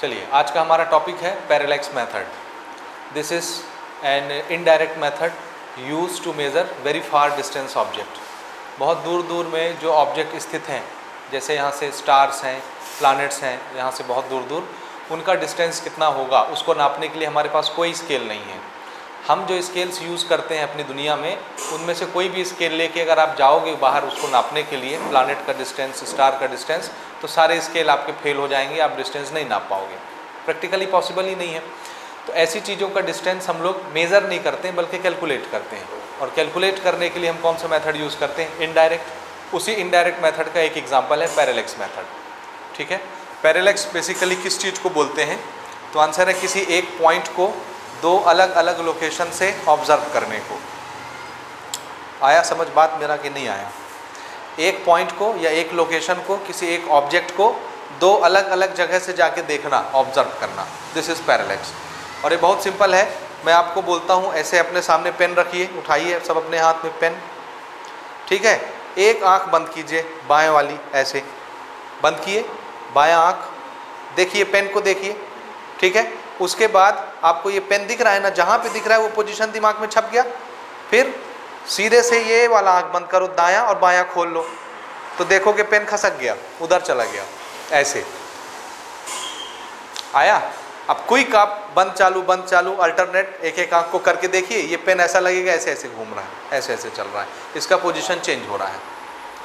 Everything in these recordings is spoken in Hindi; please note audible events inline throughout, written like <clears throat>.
चलिए, आज का हमारा टॉपिक है parallax method this is an indirect method use to measure very far distance object बहुत दूर दूर में जो ऑब्जेक्ट स्थित हैं, जैसे यहाँ से स्टार्स हैं प्लानट्स हैं, यहाँ से बहुत दूर दूर उनका डिस्टेंस कितना होगा, उसको नापने के लिए हमारे पास कोई स्केल नहीं है। हम जो स्केल्स यूज़ करते हैं अपनी दुनिया में, उनमें से कोई भी स्केल लेके अगर आप जाओगे बाहर उसको नापने के लिए प्लानट का डिस्टेंस स्टार का डिस्टेंस तो सारे स्केल आपके फेल हो जाएँगे, आप डिस्टेंस नहीं नाप पाओगे। प्रैक्टिकली पॉसिबल ही नहीं है। तो ऐसी चीज़ों का डिस्टेंस हम लोग मेज़र नहीं करते, बल्कि कैलकुलेट करते हैं। और कैलकुलेट करने के लिए हम कौन सा मेथड यूज़ करते हैं? इनडायरेक्ट उसी इनडायरेक्ट मेथड का एक एग्ज़ाम्पल है पैरेलेक्स मेथड ठीक है? पैरेलेक्स बेसिकली किस चीज़ को बोलते हैं? तो आंसर है किसी एक पॉइंट को दो अलग अलग लोकेशन से ऑब्ज़र्व करने को। आया समझ बात मेरा कि नहीं आया? एक पॉइंट को या एक लोकेशन को, किसी एक ऑब्जेक्ट को दो अलग अलग जगह से जाके देखना ऑब्ज़र्व करना। दिस इज़ पैरालेक्स और ये बहुत सिंपल है। मैं आपको बोलता हूँ, ऐसे अपने सामने पेन रखिए, उठाइए सब अपने हाथ में पेन ठीक है? एक आँख बंद कीजिए, बाएँ वाली, ऐसे। बंद किए बायां आँख। देखिए पेन को देखिए। ठीक है? उसके बाद आपको ये पेन दिख रहा है ना, जहाँ पे दिख रहा है वो पोजीशन दिमाग में छप गया। फिर सीधे से ये वाला आँख बंद करो, दायां और बायां खोल लो। तो देखो कि पेन खसक गया, उधर चला गया, ऐसे। आया? अब क्विक आप, बंद चालू बंद चालू अल्टरनेट एक एक आँख को करके देखिए, ये पेन ऐसा लगेगा ऐसे ऐसे घूम रहा है, ऐसे ऐसे चल रहा है। इसका पोजीशन चेंज हो रहा है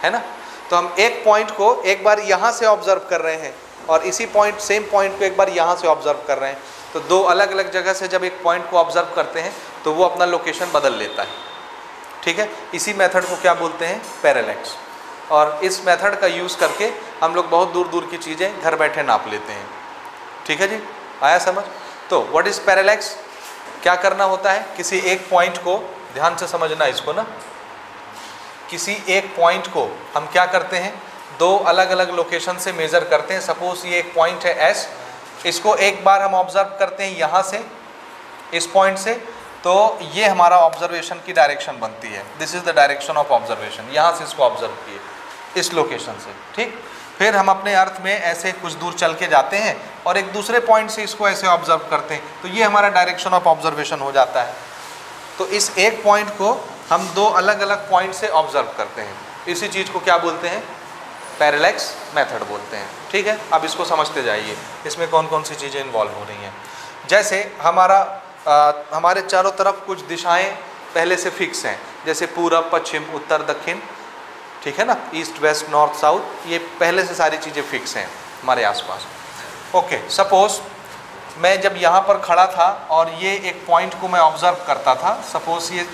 है ना? तो हम एक पॉइंट को एक बार यहाँ से ऑब्ज़र्व कर रहे हैं और इसी पॉइंट सेम पॉइंट को एक बार यहाँ से ऑब्ज़र्व कर रहे हैं। तो दो अलग अलग जगह से जब एक पॉइंट को ऑब्ज़र्व करते हैं तो वो अपना लोकेशन बदल लेता है। ठीक है? इसी मेथड को क्या बोलते हैं? पैरेलैक्स और इस मेथड का यूज़ करके हम लोग बहुत दूर दूर की चीज़ें घर बैठे नाप लेते हैं। ठीक है जी? आया समझ? तो व्हाट इज़ पैरेलैक्स क्या करना होता है? किसी एक पॉइंट को, ध्यान से समझना इसको ना। किसी एक पॉइंट को हम क्या करते हैं? दो अलग अलग लोकेशन से मेज़र करते हैं। सपोज़ ये एक पॉइंट है एस इसको एक बार हम ऑब्ज़र्व करते हैं यहाँ से, इस पॉइंट से तो ये हमारा ऑब्जर्वेशन की डायरेक्शन बनती है। This is the direction of observation यहाँ से इसको ऑब्ज़र्व किए, इस लोकेशन से, ठीक? फिर हम अपने अर्थ में ऐसे कुछ दूर चल के जाते हैं और एक दूसरे पॉइंट से इसको ऐसे ऑब्ज़र्व करते हैं। तो ये हमारा डायरेक्शन ऑफ़ ऑब्जर्वेशन हो जाता है। तो इस एक पॉइंट को हम दो अलग अलग पॉइंट से ऑब्ज़र्व करते हैं। इसी चीज़ को क्या बोलते हैं? पैरेलैक्स मेथड बोलते हैं। ठीक है? अब इसको समझते जाइए। इसमें कौन कौन सी चीज़ें इन्वॉल्व हो रही हैं? जैसे हमारा आ, हमारे चारों तरफ़ कुछ दिशाएँ पहले से फिक्स हैं। जैसे पूरब पश्चिम उत्तर दक्षिण। ठीक है ना? ईस्ट वेस्ट नॉर्थ साउथ ये पहले से सारी चीज़ें फिक्स हैं हमारे आसपास। ओके सपोज़ मैं जब यहाँ पर खड़ा था और ये एक पॉइंट को मैं ऑब्ज़र्व करता था सपोज़ ये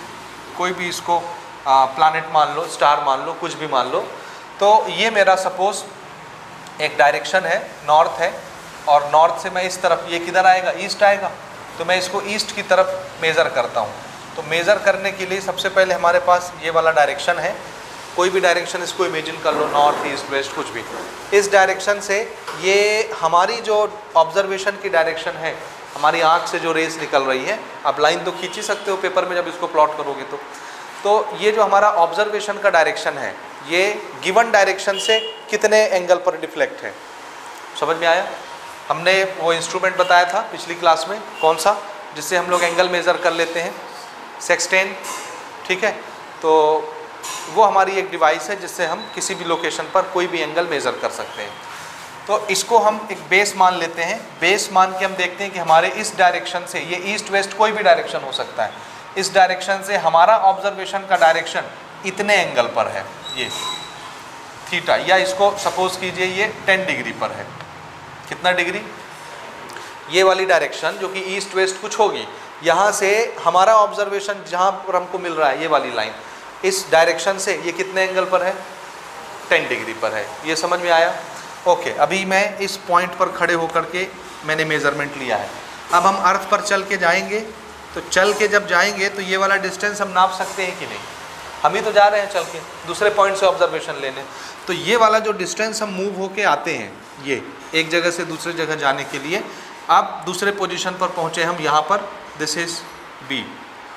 कोई भी इसको प्लानट मान लो स्टार मान लो कुछ भी मान लो तो ये मेरा सपोज़ एक डायरेक्शन है नॉर्थ है, और नॉर्थ से मैं इस तरफ़, ये किधर आएगा? ईस्ट आएगा। तो मैं इसको ईस्ट की तरफ़ मेज़र करता हूँ। तो मेज़र करने के लिए सबसे पहले हमारे पास ये वाला डायरेक्शन है। कोई भी डायरेक्शन इसको इमेजिन कर लो नॉर्थ ईस्ट वेस्ट कुछ भी। इस डायरेक्शन से ये हमारी जो ऑब्जर्वेशन की डायरेक्शन है, हमारी आँख से जो रेस निकल रही है, आप लाइन तो खींच ही सकते हो पेपर में जब इसको प्लॉट करोगे तो। तो ये जो हमारा ऑब्जर्वेशन का डायरेक्शन है ये गिवन डायरेक्शन से कितने एंगल पर डिफ्लेक्ट है? समझ में आया? हमने वो इंस्ट्रूमेंट बताया था पिछली क्लास में, कौन सा? जिससे हम लोग एंगल मेज़र कर लेते हैं। सेक्सटेन ठीक है? तो वो हमारी एक डिवाइस है जिससे हम किसी भी लोकेशन पर कोई भी एंगल मेज़र कर सकते हैं। तो इसको हम एक बेस मान लेते हैं। बेस मान के हम देखते हैं कि हमारे इस डायरेक्शन से, ये ईस्ट वेस्ट कोई भी डायरेक्शन हो सकता है। इस डायरेक्शन से हमारा ऑब्जर्वेशन का डायरेक्शन इतने एंगल पर है। ये थीटा, या इसको सपोज़ कीजिए ये टेन डिग्री पर है। कितना डिग्री? ये वाली डायरेक्शन जो कि ईस्ट वेस्ट कुछ होगी। यहाँ से हमारा ऑब्जर्वेशन जहाँ पर हमको मिल रहा है, ये वाली लाइन। इस डायरेक्शन से ये कितने एंगल पर है? टेन डिग्री पर है। ये समझ में आया? ओके, अभी मैं इस पॉइंट पर खड़े होकर के मैंने मेज़रमेंट लिया है। अब हम अर्थ पर चल के जाएँगे। तो चल के जब जाएँगे तो ये वाला डिस्टेंस हम नाप सकते हैं कि नहीं? हम ही तो जा रहे हैं चल के, दूसरे पॉइंट से ऑब्जर्वेशन लेने। तो ये वाला जो डिस्टेंस हम मूव होके आते हैं, ये, एक जगह से दूसरे जगह जाने के लिए अब दूसरे पोजीशन पर पहुँचे, हम यहाँ पर दिस इज़ बी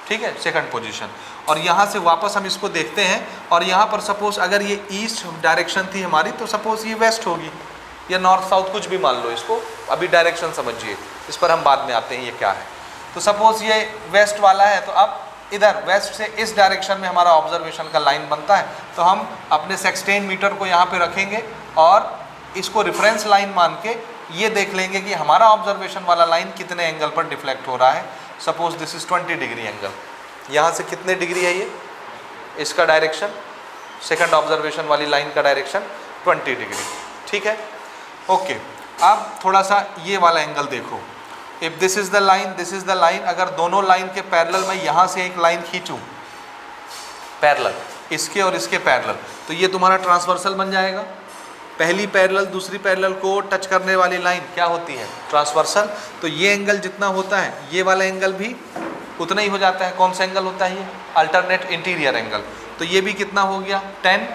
ठीक है सेकंड पोजीशन और यहाँ से वापस हम इसको देखते हैं, और यहाँ पर सपोज़ अगर ये ईस्ट डायरेक्शन थी हमारी तो सपोज़ ये वेस्ट होगी, या नॉर्थ साउथ कुछ भी मान लो इसको, अभी डायरेक्शन समझिए, इस पर हम बाद में आते हैं, ये क्या है। तो सपोज़ ये वेस्ट वाला है तो अब इधर वेस्ट से इस डायरेक्शन में हमारा ऑब्जर्वेशन का लाइन बनता है। तो हम अपने सेक्सटेन मीटर को यहाँ पे रखेंगे और इसको रिफरेंस लाइन मान के ये देख लेंगे कि हमारा ऑब्जर्वेशन वाला लाइन कितने एंगल पर डिफ्लेक्ट हो रहा है। Suppose this is 20 degree angle यहाँ से कितने डिग्री है ये? इसका डायरेक्शन सेकंड ऑब्जर्वेशन वाली लाइन का डायरेक्शन 20 डिग्री ठीक है? ओके अब थोड़ा सा ये वाला एंगल देखो। If this is the line this is the line अगर दोनों लाइन के पैरेलल मैं यहाँ से एक लाइन खींचूँ पैरेलल इसके और इसके पैरेलल तो ये तुम्हारा ट्रांसवर्सल बन जाएगा। पहली पैरेलल दूसरी पैरेलल को टच करने वाली लाइन क्या होती है? ट्रांसवर्सल तो ये एंगल जितना होता है ये वाला एंगल भी उतना ही हो जाता है। कौन सा एंगल होता है ये? अल्टरनेट इंटीरियर एंगल तो ये भी कितना हो गया? Ten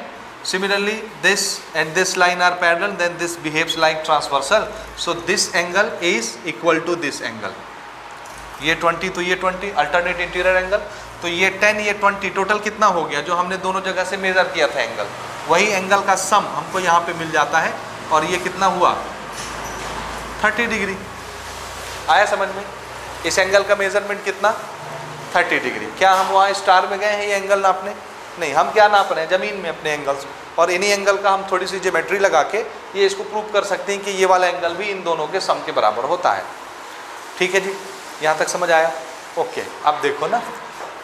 similarly this and this line are parallel then this behaves like transversal so this angle is equal to this angle ये 20 तो ये 20 अल्टरनेट इंटीरियर एंगल तो ये 10 ये 20 टोटल कितना हो गया? जो हमने दोनों जगह से मेज़र किया था एंगल वही एंगल का सम हमको यहाँ पे मिल जाता है। और ये कितना हुआ? 30 डिग्री आया समझ में? इस एंगल का मेज़रमेंट कितना? 30 डिग्री क्या हम वहाँ स्टार में गए हैं ये एंगल नापने नहीं, हम क्या नाप रहे हैं? ज़मीन में अपने एंगल्स और इन्हीं एंगल का हम थोड़ी सी जोमेट्री लगा के ये इसको प्रूव कर सकते हैं कि ये वाला एंगल भी इन दोनों के सम के बराबर होता है। ठीक है जी? यहाँ तक समझ आया? ओके अब देखो ना।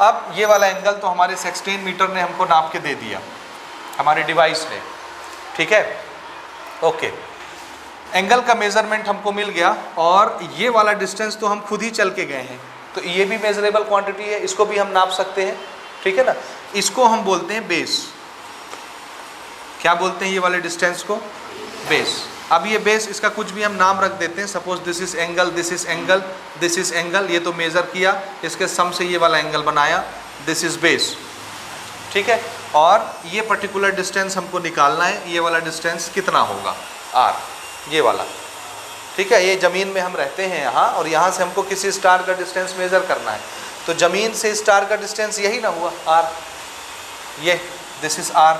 अब ये वाला एंगल तो हमारे सेक्सटीन मीटर ने हमको नाप के दे दिया। हमारे डिवाइस ने। ठीक है? ओके एंगल का मेज़रमेंट हमको मिल गया और ये वाला डिस्टेंस तो हम खुद ही चल के गए हैं। तो ये भी मेजरेबल क्वांटिटी है, इसको भी हम नाप सकते हैं। ठीक है ना? इसको हम बोलते हैं बेस क्या बोलते हैं ये वाले डिस्टेंस को? बेस अब ये बेस इसका कुछ भी हम नाम रख देते हैं. Suppose this is angle this is angle this is angle ये तो मेज़र किया, इसके सम से ये वाला एंगल बनाया. दिस इज़ बेस ठीक है? और ये पर्टिकुलर डिस्टेंस हमको निकालना है. ये वाला डिस्टेंस कितना होगा? आर ये वाला. ठीक है? ये ज़मीन में हम रहते हैं यहाँ और यहाँ से हमको किसी स्टार का डिस्टेंस मेज़र करना है. तो ज़मीन से स्टार का डिस्टेंस यही ना हुआ, आर। ये दिस इज़ आर।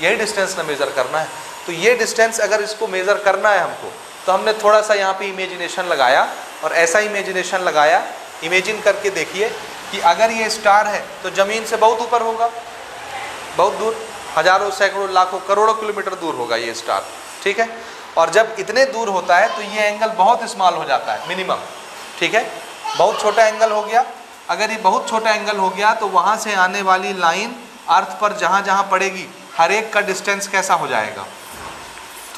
यही डिस्टेंस ना मेज़र करना है। तो ये डिस्टेंस अगर इसको मेज़र करना है हमको तो हमने थोड़ा सा यहाँ पे इमेजिनेशन लगाया और ऐसा इमेजिनेशन लगाया। इमेजिन करके देखिए कि अगर ये स्टार है तो ज़मीन से बहुत ऊपर होगा। बहुत दूर। हज़ारों, सैकड़ों, लाखों, करोड़ों किलोमीटर दूर होगा ये स्टार ठीक है? और जब इतने दूर होता है तो ये एंगल बहुत स्मॉल हो जाता है मिनिमम ठीक है? बहुत छोटा एंगल हो गया। अगर ये बहुत छोटा एंगल हो गया तो वहाँ से आने वाली लाइन अर्थ पर जहाँ जहाँ पड़ेगी, हर एक का डिस्टेंस कैसा हो जाएगा?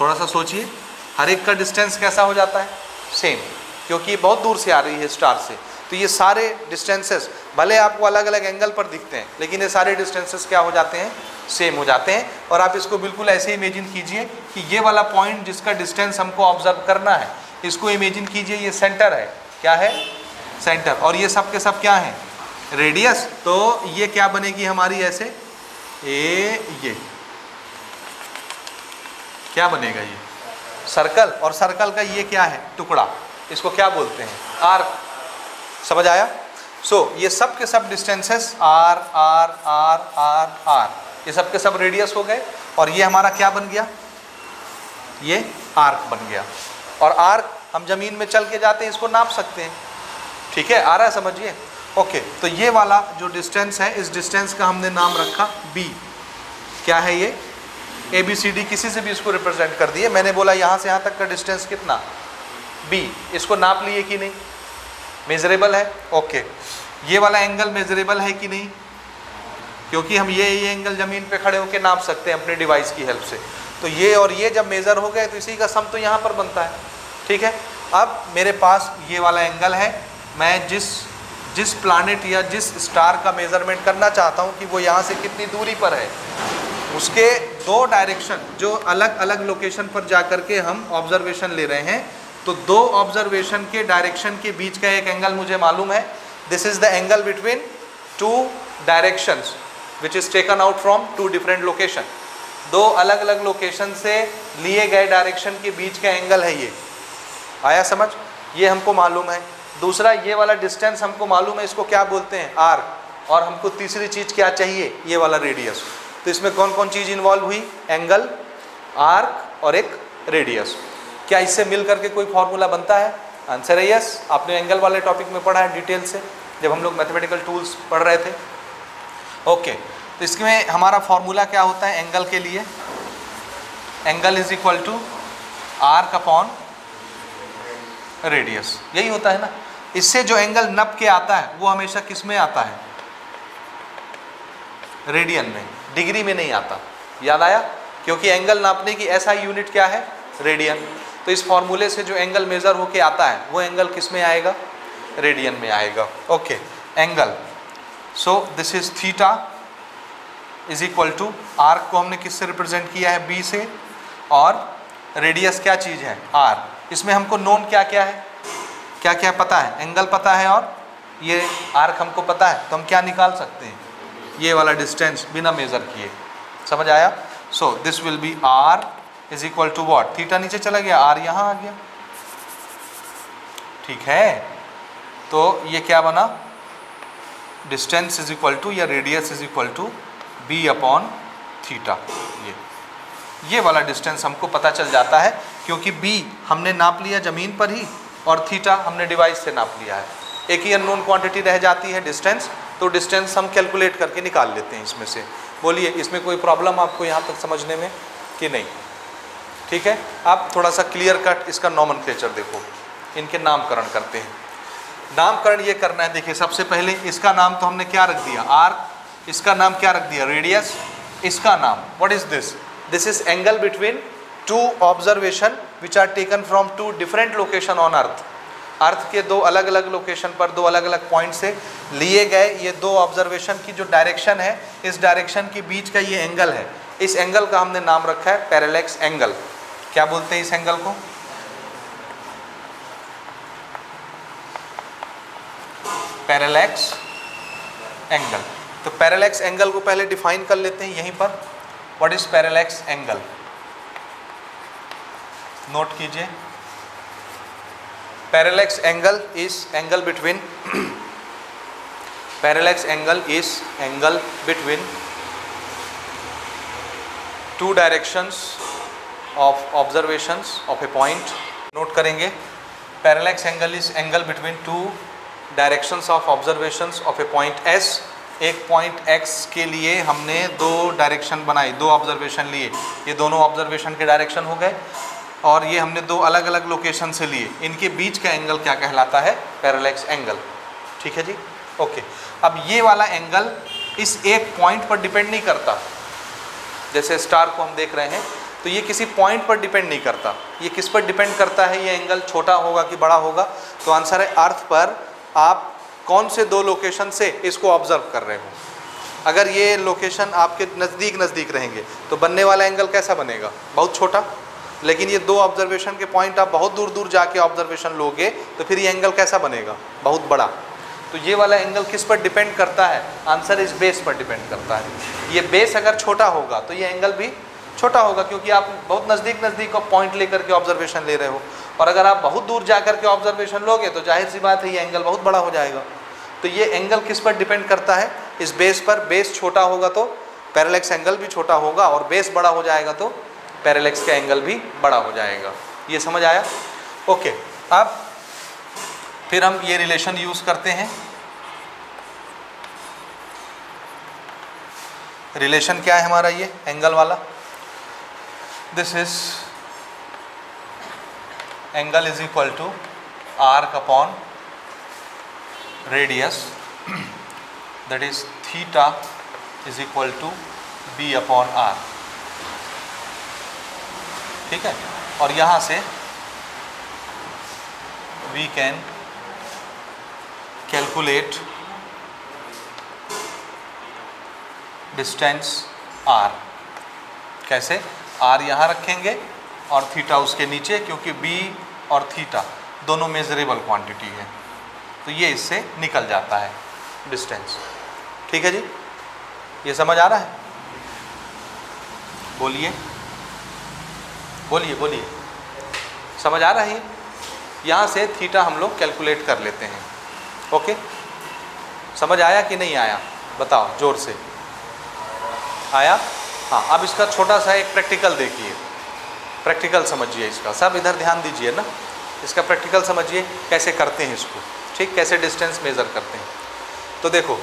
थोड़ा सा सोचिए, हर एक का डिस्टेंस कैसा हो जाता है? सेम क्योंकि ये बहुत दूर से आ रही है स्टार से। तो ये सारे डिस्टेंसेस भले आपको अलग अलग एंगल पर दिखते हैं, लेकिन ये सारे डिस्टेंसेस क्या हो जाते हैं? सेम हो जाते हैं। और आप इसको बिल्कुल ऐसे इमेजिन कीजिए कि ये वाला पॉइंट जिसका डिस्टेंस हमको ऑब्ज़र्व करना है, इसको इमेजिन कीजिए, ये सेंटर है। क्या है? सेंटर। और ये सब के सब क्या हैं? रेडियस तो ये क्या बनेगी हमारी ऐसे? ए ये। क्या बनेगा ये? सर्कल और सर्कल का ये क्या है? टुकड़ा। इसको क्या बोलते हैं? आर्क समझ आया? सो so, ये सब के सब distances R R R R R ये सब के सब रेडियस हो गए। और ये हमारा क्या बन गया? ये आर्क बन गया। और आर्क हम ज़मीन में चल के जाते हैं इसको नाप सकते हैं। ठीक है? आ रहा है, समझिए? ओके तो ये वाला जो डिस्टेंस है, इस डिस्टेंस का हमने नाम रखा बी क्या है ये? ए बी सी डी किसी से भी इसको रिप्रेजेंट कर दिए। मैंने बोला, यहाँ से यहाँ तक का डिस्टेंस कितना? बी इसको नाप लिए कि नहीं? मेजरेबल है? ओके ये वाला एंगल मेजरेबल है कि नहीं? क्योंकि हम ये ये एंगल ज़मीन पे खड़े होकर नाप सकते हैं अपने डिवाइस की हेल्प से। तो ये और ये जब मेज़र हो गए तो इसी का सम तो यहाँ पर बनता है। ठीक है? अब मेरे पास ये वाला एंगल है मैं जिस जिस प्लानट या जिस स्टार का मेज़रमेंट करना चाहता हूँ कि वो यहाँ से कितनी दूरी पर है, उसके दो डायरेक्शन जो अलग अलग लोकेशन पर जा कर के हम ऑब्जर्वेशन ले रहे हैं तो दो ऑब्जर्वेशन के डायरेक्शन के बीच का एक एंगल मुझे मालूम है। This is the angle between two directions which is taken out from two different location दो अलग अलग लोकेशन से लिए गए डायरेक्शन के बीच का एंगल है ये। आया समझ? ये हमको मालूम है। दूसरा ये वाला डिस्टेंस हमको मालूम है, इसको क्या बोलते हैं? आर्क और हमको तीसरी चीज़ क्या चाहिए? ये वाला रेडियस तो इसमें कौन कौन चीज़ इन्वॉल्व हुई? एंगल आर्क और एक रेडियस क्या इससे मिल करके कोई फॉर्मूला बनता है? आंसर है यस आपने एंगल वाले टॉपिक में पढ़ा है डिटेल से, जब हम लोग मैथमेटिकल टूल्स पढ़ रहे थे. ओके तो इसमें हमारा फॉर्मूला क्या होता है? एंगल के लिए. Angle is equal to arc upon radius यही होता है ना? इससे जो एंगल नप के आता है, वो हमेशा किसमें आता है? रेडियन में। डिग्री में नहीं आता। याद आया? क्योंकि एंगल नापने की ऐसा यूनिट क्या है? रेडियन तो इस फॉर्मूले से जो एंगल मेज़र होके आता है, वो एंगल किसमें आएगा? रेडियन में आएगा। Okay angle so this is theta is equal to arc को हमने किससे रिप्रेजेंट किया है? बी से। और रेडियस क्या चीज़ है? आर इसमें हमको नोन क्या क्या है? क्या क्या पता है? एंगल पता है और ये आर्क हमको पता है तो हम क्या निकाल सकते हैं? ये वाला डिस्टेंस बिना मेज़र किए। समझ आया? So this will be R is equal to what theta नीचे चला गया आर यहाँ आ गया। ठीक है? तो ये क्या बना? डिस्टेंस इज़ इक्वल टू या radius is equal to B upon theta ये। ये वाला डिस्टेंस हमको पता चल जाता है, क्योंकि बी हमने नाप लिया ज़मीन पर ही। और थीटा हमने डिवाइस से नाप लिया है। एक ही अननोन क्वांटिटी रह जाती है डिस्टेंस तो डिस्टेंस हम कैलकुलेट करके निकाल लेते हैं इसमें से। बोलिए, इसमें कोई प्रॉब्लम आपको यहाँ तक समझने में कि नहीं? ठीक है? आप थोड़ा सा क्लियर कट इसका नॉमन देखो। इनके नामकरण करते हैं। नामकरण ये करना है, देखिए, सबसे पहले इसका नाम तो हमने क्या रख दिया? आर इसका नाम क्या रख दिया? रेडियस इसका नाम। What is this this is angle between two observation which are taken from two different location on earth earth के दो अलग अलग लोकेशन पर दो अलग अलग पॉइंट से लिए गए ये दो ऑब्जर्वेशन की जो डायरेक्शन है, इस डायरेक्शन के बीच का ये एंगल है। इस एंगल का हमने नाम रखा है पैरेलेक्स एंगल क्या बोलते हैं इस एंगल को? पैरेलेक्स एंगल तो पैरेलेक्स एंगल को पहले डिफाइन कर लेते हैं यहीं पर। What is parallax angle note कीजिए। Parallax angle is angle between parallax angle is angle between two directions of observations of a point note करेंगे। Parallax angle is angle between two directions of observations of a point S एक पॉइंट एक्स के लिए हमने दो डायरेक्शन बनाई, दो ऑब्जर्वेशन लिए। ये दोनों ऑब्जर्वेशन के डायरेक्शन हो गए। और ये हमने दो अलग अलग लोकेशन से लिए। इनके बीच का एंगल क्या कहलाता है? पैरेलेक्स एंगल ठीक है जी? ओके अब ये वाला एंगल इस एक पॉइंट पर डिपेंड नहीं करता। जैसे स्टार को हम देख रहे हैं तो ये किसी पॉइंट पर डिपेंड नहीं करता। ये किस पर डिपेंड करता है ये एंगल छोटा होगा कि बड़ा होगा? तो आंसर है अर्थ पर आप कौन से दो लोकेशन से इसको ऑब्ज़र्व कर रहे हो? अगर ये लोकेशन आपके नज़दीक नज़दीक रहेंगे तो बनने वाला एंगल कैसा बनेगा? बहुत छोटा? लेकिन ये दो ऑब्जर्वेशन के पॉइंट आप बहुत दूर दूर जाके ऑब्जर्वेशन लोगे तो फिर ये एंगल कैसा बनेगा? बहुत बड़ा। तो ये वाला एंगल किस पर डिपेंड करता है? आंसर इस बेस पर डिपेंड करता है। ये बेस अगर छोटा होगा तो ये एंगल भी छोटा होगा, क्योंकि आप बहुत नज़दीक नज़दीक पॉइंट लेकर के ऑब्जर्वेशन ले रहे हो। और अगर आप बहुत दूर जा कर के ऑब्जर्वेशन लोगे तो ज़ाहिर सी बात है ये एंगल बहुत बड़ा हो जाएगा। तो ये एंगल किस पर डिपेंड करता है? इस बेस पर बेस छोटा होगा तो पैरेलेक्स एंगल भी छोटा होगा और बेस बड़ा हो जाएगा तो पैरेलेक्स का एंगल भी बड़ा हो जाएगा। ये समझ आया? ओके अब फिर हम ये रिलेशन यूज़ करते हैं। रिलेशन क्या है हमारा ये? एंगल वाला। This is angle is equal to arc upon radius that is theta is equal to B upon R ठीक है? और यहाँ से we can calculate distance R कैसे? आर यहाँ रखेंगे और थीटा उसके नीचे, क्योंकि बी और थीटा दोनों मेजरेबल क्वांटिटी है। तो ये इससे निकल जाता है डिस्टेंस ठीक है जी? ये समझ आ रहा है? बोलिए। बोलिए बोलिए। समझ आ रहा है? यहाँ से थीटा हम लोग कैलकुलेट कर लेते हैं। ओके? समझ आया कि नहीं आया? बताओ, ज़ोर से। आया? हाँ अब इसका छोटा सा एक प्रैक्टिकल देखिए। प्रैक्टिकल समझिए इसका। सब इधर ध्यान दीजिए ना। इसका प्रैक्टिकल समझिए कैसे करते हैं इसको। ठीक? कैसे डिस्टेंस मेज़र करते हैं। तो देखो,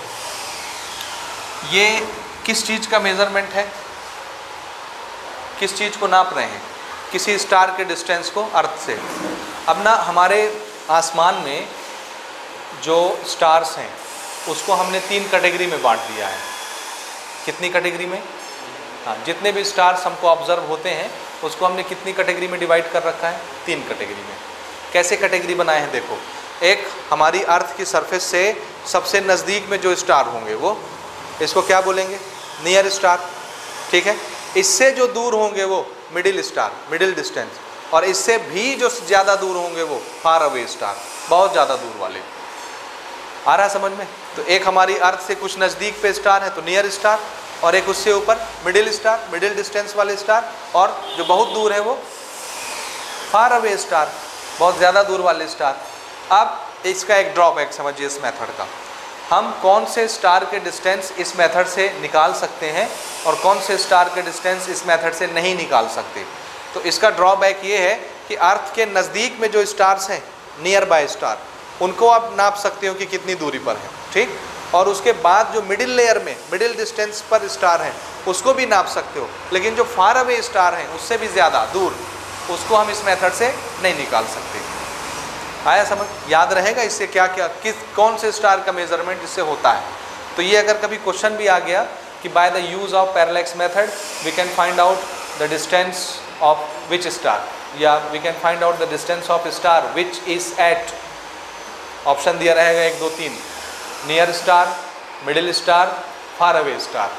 ये किस चीज़ का मेज़रमेंट है? किस चीज़ को नाप रहे हैं? किसी स्टार के डिस्टेंस को अर्थ से। अब ना हमारे आसमान में जो स्टार्स हैं, उसको हमने तीन कैटेगरी में बांट दिया है। कितनी कैटेगरी में? हाँ जितने भी स्टार्स हमको ऑब्ज़र्व होते हैं, उसको हमने कितनी कैटेगरी में डिवाइड कर रखा है? तीन कैटेगरी में। कैसे कैटेगरी बनाए हैं देखो। एक, हमारी अर्थ की सरफेस से सबसे नज़दीक में जो स्टार होंगे वो, इसको क्या बोलेंगे? Near star. ठीक है? इससे जो दूर होंगे वो मिडिल स्टार मिडिल डिस्टेंस और इससे भी जो ज़्यादा दूर होंगे वो फार अवे स्टार बहुत ज़्यादा दूर वाले। आ रहा है समझ में? तो एक हमारी अर्थ से कुछ नज़दीक पे स्टार है तो नियर स्टार और एक उससे ऊपर मिडिल स्टार मिडिल डिस्टेंस वाले स्टार और जो बहुत दूर है वो फार अवे स्टार बहुत ज़्यादा दूर वाले स्टार अब इसका एक ड्रॉबैक समझिए इस मेथड का। हम कौन से स्टार के डिस्टेंस इस मेथड से निकाल सकते हैं और कौन से स्टार के डिस्टेंस इस मेथड से नहीं निकाल सकते। तो इसका ड्रॉबैक ये है कि अर्थ के नज़दीक में जो स्टार्स हैं नियर बाय स्टार उनको आप नाप सकते हो कि कितनी दूरी पर है, ठीक? और उसके बाद जो मिडिल लेयर में मिडिल डिस्टेंस पर स्टार हैं, उसको भी नाप सकते हो। लेकिन जो फार अवे स्टार हैं, उससे भी ज़्यादा दूर, उसको हम इस मेथड से नहीं निकाल सकते। आया समझ, याद रहेगा इससे क्या क्या, किस, कौन से स्टार का मेज़रमेंट इससे होता है। तो ये अगर कभी क्वेश्चन भी आ गया कि by the use of parallax method we can find out the distance of which star या we can find out the distance of star which is at option दिया रहेगा एक, दो, तीन। Near star middle star far away star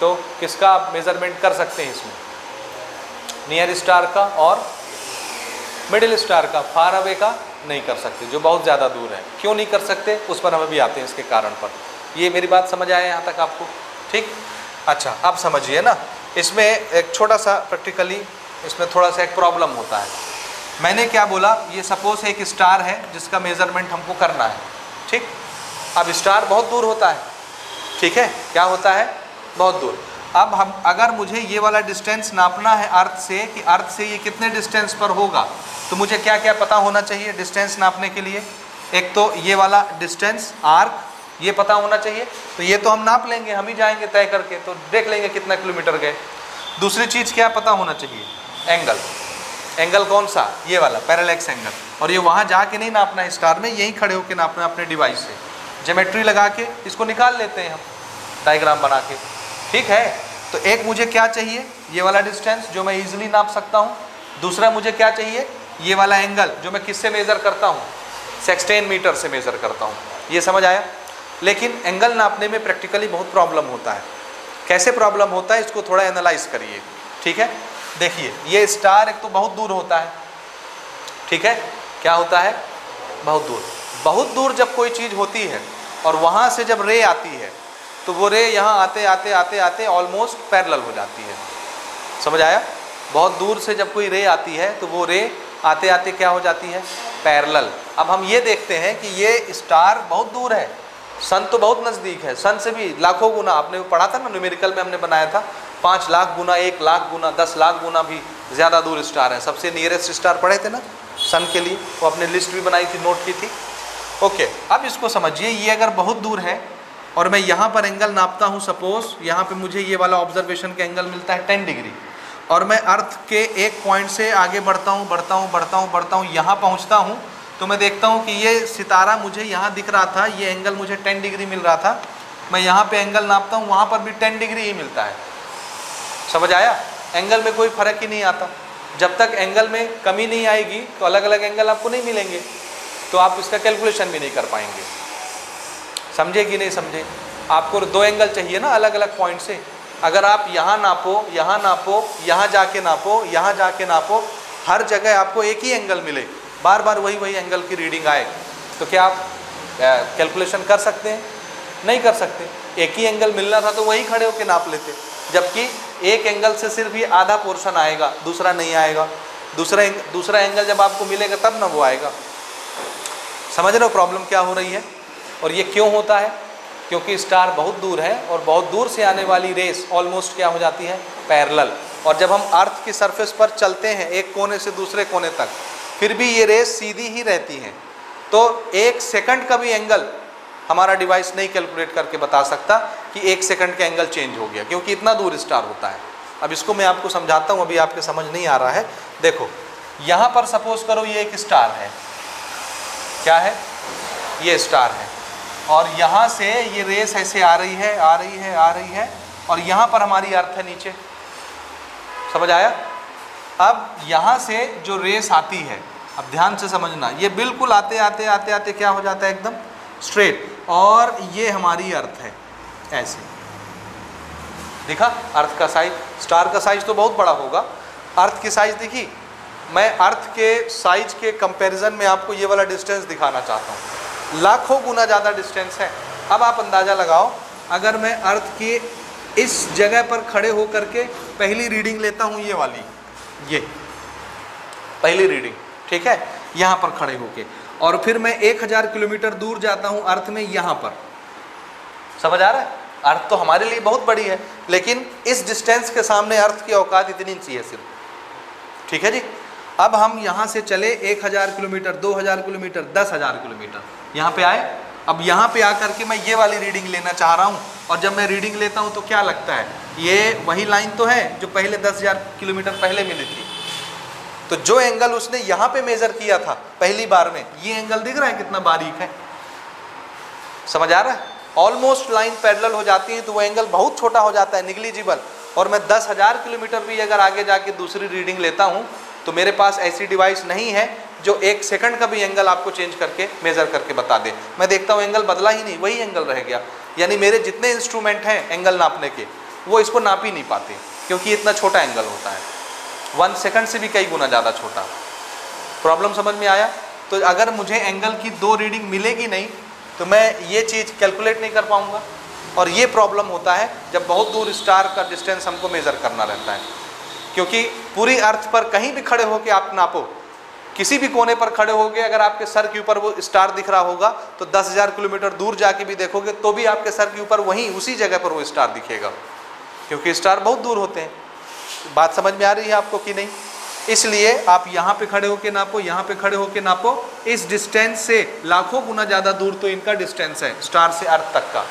तो किसका आप मेज़रमेंट कर सकते हैं इसमें? नियर स्टार का और मिडिल स्टार का फार अवे का नहीं कर सकते, जो बहुत ज़्यादा दूर है। क्यों नहीं कर सकते? उस पर हम अभी आते हैं इसके कारण पर। ये मेरी बात समझ आए यहाँ तक आपको? ठीक? अच्छा आप समझिए ना। इसमें एक छोटा सा प्रैक्टिकली इसमें थोड़ा सा एक प्रॉब्लम होता है। मैंने क्या बोला? ये सपोज़ एक स्टार है, जिसका मेज़रमेंट हमको करना है। ठीक? अब स्टार बहुत दूर होता है। ठीक है? क्या होता है? बहुत दूर। अब हम, अगर मुझे ये वाला डिस्टेंस नापना है अर्थ से कि अर्थ से ये कितने डिस्टेंस पर होगा तो मुझे क्या क्या पता होना चाहिए डिस्टेंस नापने के लिए? एक तो ये वाला डिस्टेंस आर्क ये पता होना चाहिए। तो ये तो हम नाप लेंगे, हम ही जाएँगे तय करके तो देख लेंगे कितना किलोमीटर गए। दूसरी चीज़ क्या पता होना चाहिए? एंगल एंगल कौन सा? ये वाला पैरालेक्स एंगल और ये वहाँ जाके नहीं नापना है स्टार में, यहीं खड़े होकर नापना अपने डिवाइस से। जोमेट्री लगा के इसको निकाल लेते हैं हम डायग्राम बना के। ठीक है? तो एक मुझे क्या चाहिए? ये वाला डिस्टेंस जो मैं इजीली नाप सकता हूँ। दूसरा मुझे क्या चाहिए? ये वाला एंगल जो मैं किससे मेज़र करता हूँ? सेक्सटेन मीटर से मेज़र करता हूँ। ये समझ आया? लेकिन एंगल नापने में प्रैक्टिकली बहुत प्रॉब्लम होता है। कैसे प्रॉब्लम होता है? इसको थोड़ा एनालाइज करिए। ठीक है? देखिए, ये स्टार एक तो बहुत दूर होता है। ठीक है? क्या होता है? बहुत दूर। बहुत दूर जब कोई चीज़ होती है और वहाँ से जब रे आती है तो वो रे यहाँ आते आते आते आते ऑलमोस्ट पैरल हो जाती है। समझ आया? बहुत दूर से जब कोई रे आती है तो वो रे आते आते क्या हो जाती है? पैरल अब हम ये देखते हैं कि ये स्टार बहुत दूर है। सन तो बहुत नज़दीक है। सन से भी लाखों गुना, आपने पढ़ा था ना न्यूमेरिकल में हमने बनाया था। पाँच लाख गुना, एक लाख गुना, दस लाख गुना भी ज़्यादा दूर स्टार है। सबसे नियरेस्ट स्टार पढ़े थे ना? सन के लिए। वो अपने लिस्ट भी बनाई थी नोट की थी। ओके अब इसको समझिए, ये अगर बहुत दूर है और मैं यहाँ पर एंगल नापता हूँ सपोज़ यहाँ पे मुझे ये वाला ऑब्जर्वेशन का एंगल मिलता है टेन डिग्री और मैं अर्थ के एक पॉइंट से आगे बढ़ता हूँ बढ़ता हूँ बढ़ता हूँ बढ़ता हूँ, यहाँ पहुँचता हूँ तो मैं देखता हूँ कि ये सितारा मुझे यहाँ दिख रहा था, ये एंगल मुझे टेन डिग्री मिल रहा था। मैं यहाँ पे एंगल नापता हूँ, वहाँ पर भी टेन डिग्री ही मिलता है। समझ आया? एंगल में कोई फ़र्क ही नहीं आता। जब तक एंगल में कमी नहीं आएगी तो अलग अलग एंगल आपको नहीं मिलेंगे। तो आप इसका कैलकुलेशन भी नहीं कर पाएँगे। समझे कि नहीं समझे? आपको दो एंगल चाहिए ना अलग अलग पॉइंट से। अगर आप यहाँ नापो यहाँ नापो यहाँ जाके नापो यहाँ जाके नापो हर जगह आपको एक ही एंगल मिले। बार बार वही वही एंगल की रीडिंग आए। तो क्या आप कैलकुलेशन कर सकते हैं? नहीं कर सकते। एक ही एंगल मिलना था तो वही खड़े होकर नाप लेते। जबकि एक एंगल से सिर्फ़ ही आधा पोर्शन आएगा दूसरा नहीं आएगा। दूसरा एंग, दूसरा एंगल जब आपको मिलेगा तब ना वो आएगा। समझ रहे हो प्रॉब्लम क्या हो रही है? और ये क्यों होता है? क्योंकि स्टार बहुत दूर है और बहुत दूर से आने वाली रेस ऑलमोस्ट क्या हो जाती है? पैरल और जब हम अर्थ की सरफेस पर चलते हैं, एक कोने से दूसरे कोने तक, फिर भी ये रेस सीधी ही रहती हैं। तो एक सेकंड का भी एंगल हमारा डिवाइस नहीं कैलकुलेट करके बता सकता कि एक सेकंड का एंगल चेंज हो गया, क्योंकि इतना दूर स्टार होता है। अब इसको मैं आपको समझाता हूँ, अभी आपके समझ नहीं आ रहा है। देखो, यहाँ पर सपोज़ करो ये एक स्टार है। क्या है? ये स्टार है। और यहाँ से ये रेस ऐसे आ रही है, आ रही है, आ रही है और यहाँ पर हमारी अर्थ है नीचे। समझ आया? अब यहाँ से जो रेस आती है, अब ध्यान से समझना, ये बिल्कुल आते आते आते आते क्या हो जाता है एकदम? स्ट्रेट। और ये हमारी अर्थ है, ऐसे। देखा? अर्थ का साइज़ स्टार का साइज़ तो बहुत बड़ा होगा। अर्थ की साइज़ देखी? मैं अर्थ के साइज़ के कंपैरिजन में आपको ये वाला डिस्टेंस दिखाना चाहता हूँ। लाखों गुना ज़्यादा डिस्टेंस है। अब आप अंदाज़ा लगाओ, अगर मैं अर्थ के इस जगह पर खड़े हो करके पहली रीडिंग लेता हूँ ये वाली, ये, पहली रीडिंग ठीक है? यहाँ पर खड़े होके। और फिर मैं एक हज़ार किलोमीटर दूर जाता हूँ अर्थ में यहाँ पर। समझ आ रहा है? अर्थ तो हमारे लिए बहुत बड़ी है, लेकिन इस डिस्टेंस के सामने अर्थ की औकात इतनी सी है सिर्फ़। ठीक है जी? अब हम यहाँ से चले, एक हज़ार किलोमीटर, दो हज़ार किलोमीटर, दस हज़ार किलोमीटर। यहाँ पे आए। अब यहाँ पे आकर के मैं ये वाली रीडिंग लेना चाह रहा हूँ। और जब मैं रीडिंग लेता हूँ तो क्या लगता है? ये वही लाइन तो है जो पहले दस हज़ार किलोमीटर पहले मिली थी। तो जो एंगल उसने यहाँ पे मेज़र किया था पहली बार में, ये एंगल दिख रहा है कितना बारीक है? समझ आ रहा है? ऑलमोस्ट लाइन पैरेलल हो जाती है तो वो एंगल बहुत छोटा हो जाता है निगलिजिबल और मैं दस हज़ार किलोमीटर भी अगर आगे जाके दूसरी रीडिंग लेता हूँ तो मेरे पास ऐसी डिवाइस नहीं है जो एक सेकंड का भी एंगल आपको चेंज करके मेज़र करके बता दे। मैं देखता हूँ एंगल बदला ही नहीं, वही एंगल रह गया। यानी मेरे जितने इंस्ट्रूमेंट हैं एंगल नापने के, वो इसको नाप ही नहीं पाते, क्योंकि इतना छोटा एंगल होता है। वन सेकंड से भी कई गुना ज़्यादा छोटा। प्रॉब्लम समझ में आया? तो अगर मुझे एंगल की दो रीडिंग मिलेगी नहीं तो मैं ये चीज़ कैलकुलेट नहीं कर पाऊँगा। और ये प्रॉब्लम होता है जब बहुत दूर स्टार का डिस्टेंस हमको मेज़र करना रहता है। क्योंकि पूरी अर्थ पर कहीं भी खड़े होकर आप नापो, किसी भी कोने पर खड़े होगे, अगर आपके सर के ऊपर वो स्टार दिख रहा होगा तो दस हज़ार किलोमीटर दूर जाके भी देखोगे तो भी आपके सर के ऊपर वहीं उसी जगह पर वो स्टार दिखेगा। क्योंकि स्टार बहुत दूर होते हैं। बात समझ में आ रही है आपको कि नहीं? इसलिए आप यहाँ पे खड़े होके नापो, यहाँ पे खड़े होके नापो। इस डिस्टेंस से लाखों गुना ज़्यादा दूर तो इनका डिस्टेंस है स्टार से अर्थ तक का।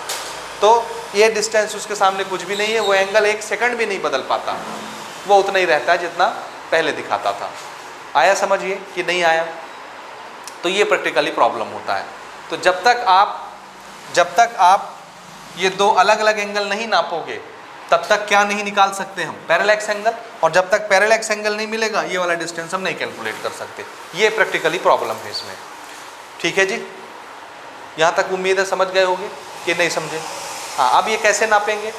तो ये डिस्टेंस उसके सामने कुछ भी नहीं है, वो एंगल एक सेकंड भी नहीं बदल पाता। वो उतना ही रहता है जितना पहले दिखाता था। आया समझिए कि नहीं आया तो ये प्रैक्टिकली प्रॉब्लम होता है। तो जब तक आप, जब तक आप ये दो अलग अलग एंगल नहीं नापोगे, तब तक क्या नहीं निकाल सकते हम? पैरेलैक्स एंगल और जब तक पैरेलैक्स एंगल नहीं मिलेगा, ये वाला डिस्टेंस हम नहीं कैलकुलेट कर सकते। ये प्रैक्टिकली प्रॉब्लम है इसमें। ठीक है जी? यहाँ तक उम्मीद है समझ गए होंगे कि नहीं समझे? हाँ अब ये कैसे नापेंगे?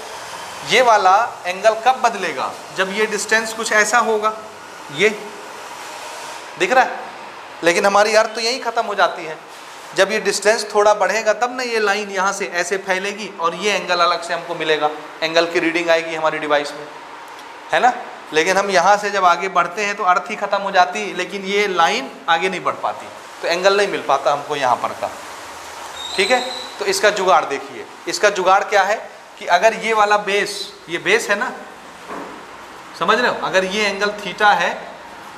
ये वाला एंगल कब बदलेगा? जब ये डिस्टेंस कुछ ऐसा होगा। ये। दिख रहा है? लेकिन हमारी अर्थ तो यहीं ख़त्म हो जाती है। जब ये डिस्टेंस थोड़ा बढ़ेगा, तब ना ये लाइन यहाँ से ऐसे फैलेगी और ये एंगल अलग से हमको मिलेगा। एंगल की रीडिंग आएगी हमारी डिवाइस में। है ना? लेकिन हम यहाँ से जब आगे बढ़ते हैं तो अर्थ ही ख़त्म हो जाती, लेकिन ये लाइन आगे नहीं बढ़ पाती। तो एंगल नहीं मिल पाता हमको यहाँ पर का। ठीक है? तो इसका जुगाड़ देखिए। इसका जुगाड़ क्या है? कि अगर ये वाला बेस ये बेस है ना? समझ रहे हो? अगर ये एंगल थीटा है,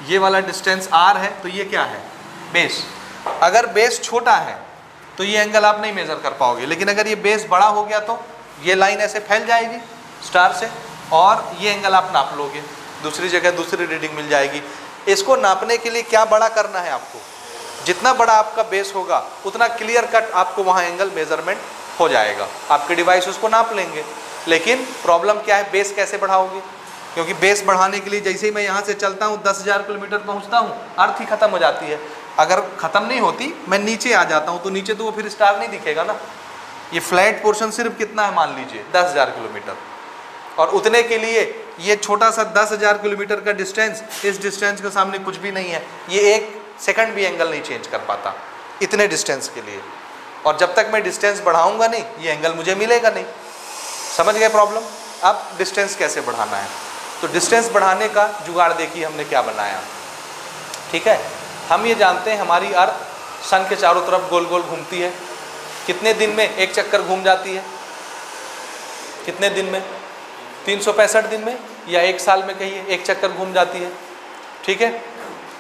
ये वाला डिस्टेंस आर है तो ये क्या है? बेस अगर बेस छोटा है तो ये एंगल आप नहीं मेज़र कर पाओगे। लेकिन अगर ये बेस बड़ा हो गया तो ये लाइन ऐसे फैल जाएगी स्टार से, और ये एंगल आप नाप लोगे। दूसरी जगह दूसरी रीडिंग मिल जाएगी। इसको नापने के लिए क्या बड़ा करना है आपको? जितना बड़ा आपका बेस होगा, उतना क्लियर कट आपको वहाँ एंगल मेज़रमेंट हो जाएगा। आपके डिवाइस उसको नाप लेंगे। लेकिन प्रॉब्लम क्या है? बेस कैसे बढ़ाओगे? क्योंकि बेस बढ़ाने के लिए जैसे ही मैं यहाँ से चलता हूँ, दस हज़ार किलोमीटर पहुँचता हूँ अर्थ ही ख़त्म हो जाती है। अगर ख़त्म नहीं होती, मैं नीचे आ जाता हूँ तो नीचे तो वो फिर स्टार नहीं दिखेगा ना। ये फ्लैट पोर्शन सिर्फ़ कितना है मान लीजिए? दस हज़ार किलोमीटर। और उतने के लिए ये छोटा सा दस हज़ार किलोमीटर का डिस्टेंस इस डिस्टेंस के सामने कुछ भी नहीं है। ये एक सेकंड भी एंगल नहीं चेंज कर पाता, इतने डिस्टेंस के लिए। और जब तक मैं डिस्टेंस बढ़ाऊँगा नहीं, ये एंगल मुझे मिलेगा नहीं। समझ गए प्रॉब्लम अब डिस्टेंस कैसे बढ़ाना है? तो डिस्टेंस बढ़ाने का जुगाड़ देखिए हमने क्या बनाया। ठीक है? हम ये जानते हैं हमारी अर्थ सन के चारों तरफ़ गोल गोल घूमती है। कितने दिन में एक चक्कर घूम जाती है? कितने दिन में? तीन सौ पैंसठ दिन में? या एक साल में कहिए, एक चक्कर घूम जाती है। ठीक है?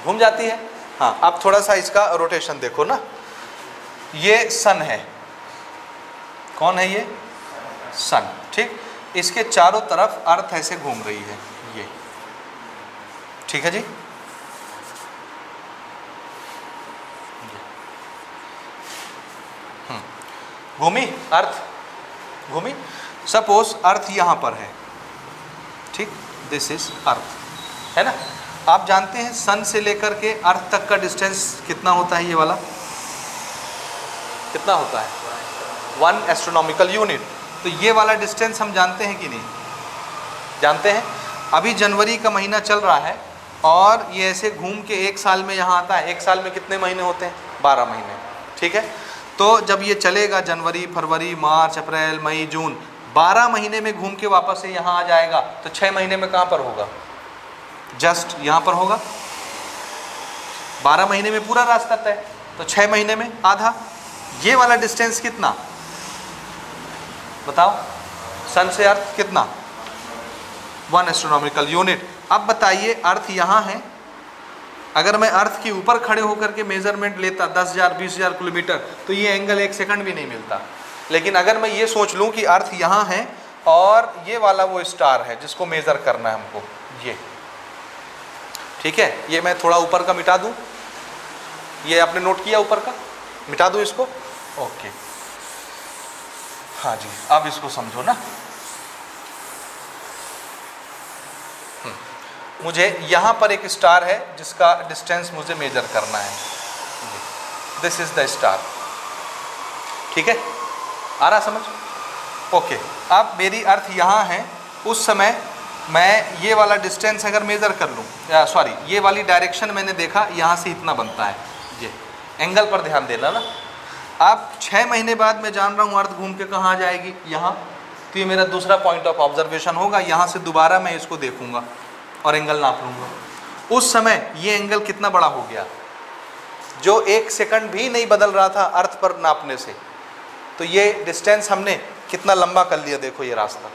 घूम जाती है? हाँ अब थोड़ा सा इसका रोटेशन देखो ना। ये सन है। कौन है ये? सन, ठीक? इसके चारों तरफ़ अर्थ ऐसे घूम रही है, ये। ठीक है जी? हम्म। घूमी अर्थ। घूमी सपोज़ अर्थ यहाँ पर है, ठीक? दिस इज़ अर्थ है ना? आप जानते हैं सन से लेकर के अर्थ तक का डिस्टेंस कितना होता है ये वाला? कितना होता है? वन एस्ट्रोनॉमिकल यूनिट तो ये वाला डिस्टेंस हम जानते हैं कि नहीं? जानते हैं? अभी जनवरी का महीना चल रहा है और ये ऐसे घूम के एक साल में यहाँ आता है। एक साल में कितने महीने होते हैं? बारह महीने। ठीक है? तो जब ये चलेगा जनवरी, फरवरी, मार्च, अप्रैल, मई, जून, बारह महीने में घूम के वापस से यहाँ आ जाएगा तो छः महीने में कहाँ पर होगा? जस्ट यहाँ पर होगा। बारह महीने में पूरा रास्ता तय तो छः महीने में आधा। ये वाला डिस्टेंस कितना? बताओ सन से अर्थ कितना? वन एस्ट्रोनॉमिकल यूनिट अब बताइए अर्थ यहाँ है? अगर मैं अर्थ के ऊपर खड़े होकर के मेज़रमेंट लेता, दस हज़ार, बीस हज़ार किलोमीटर तो ये एंगल एक सेकंड भी नहीं मिलता। लेकिन अगर मैं ये सोच लूँ कि अर्थ यहाँ है, और ये वाला वो स्टार है, जिसको मेज़र करना है हमको, ये। ठीक है? ये मैं थोड़ा ऊपर का मिटा दूँ। ये आपने नोट किया ऊपर का? मिटा दूँ इसको? ओके। हाँ जी, अब इसको समझो ना। हम्म। मुझे यहाँ पर एक स्टार है जिसका डिस्टेंस मुझे मेजर करना है। दिस इज़ द स्टार ठीक है? आ रहा समझ? ओके, अब मेरी अर्थ यहाँ है। उस समय मैं ये वाला डिस्टेंस अगर मेज़र कर लूँ सॉरी ये वाली डायरेक्शन मैंने देखा, यहाँ से इतना बनता है। ये एंगल पर ध्यान देना ना। अब छः महीने बाद मैं जान रहा हूँ अर्थ घूम के कहाँ जाएगी? यहाँ। तो ये मेरा दूसरा पॉइंट ऑफ़ ऑब्जर्वेशन होगा। यहाँ से दोबारा मैं इसको देखूँगा और एंगल नाप लूँगा। उस समय ये एंगल कितना बड़ा हो गया? जो एक सेकंड भी नहीं बदल रहा था अर्थ पर नापने से। तो ये डिस्टेंस हमने कितना लंबा कर लिया, देखो ये रास्ता।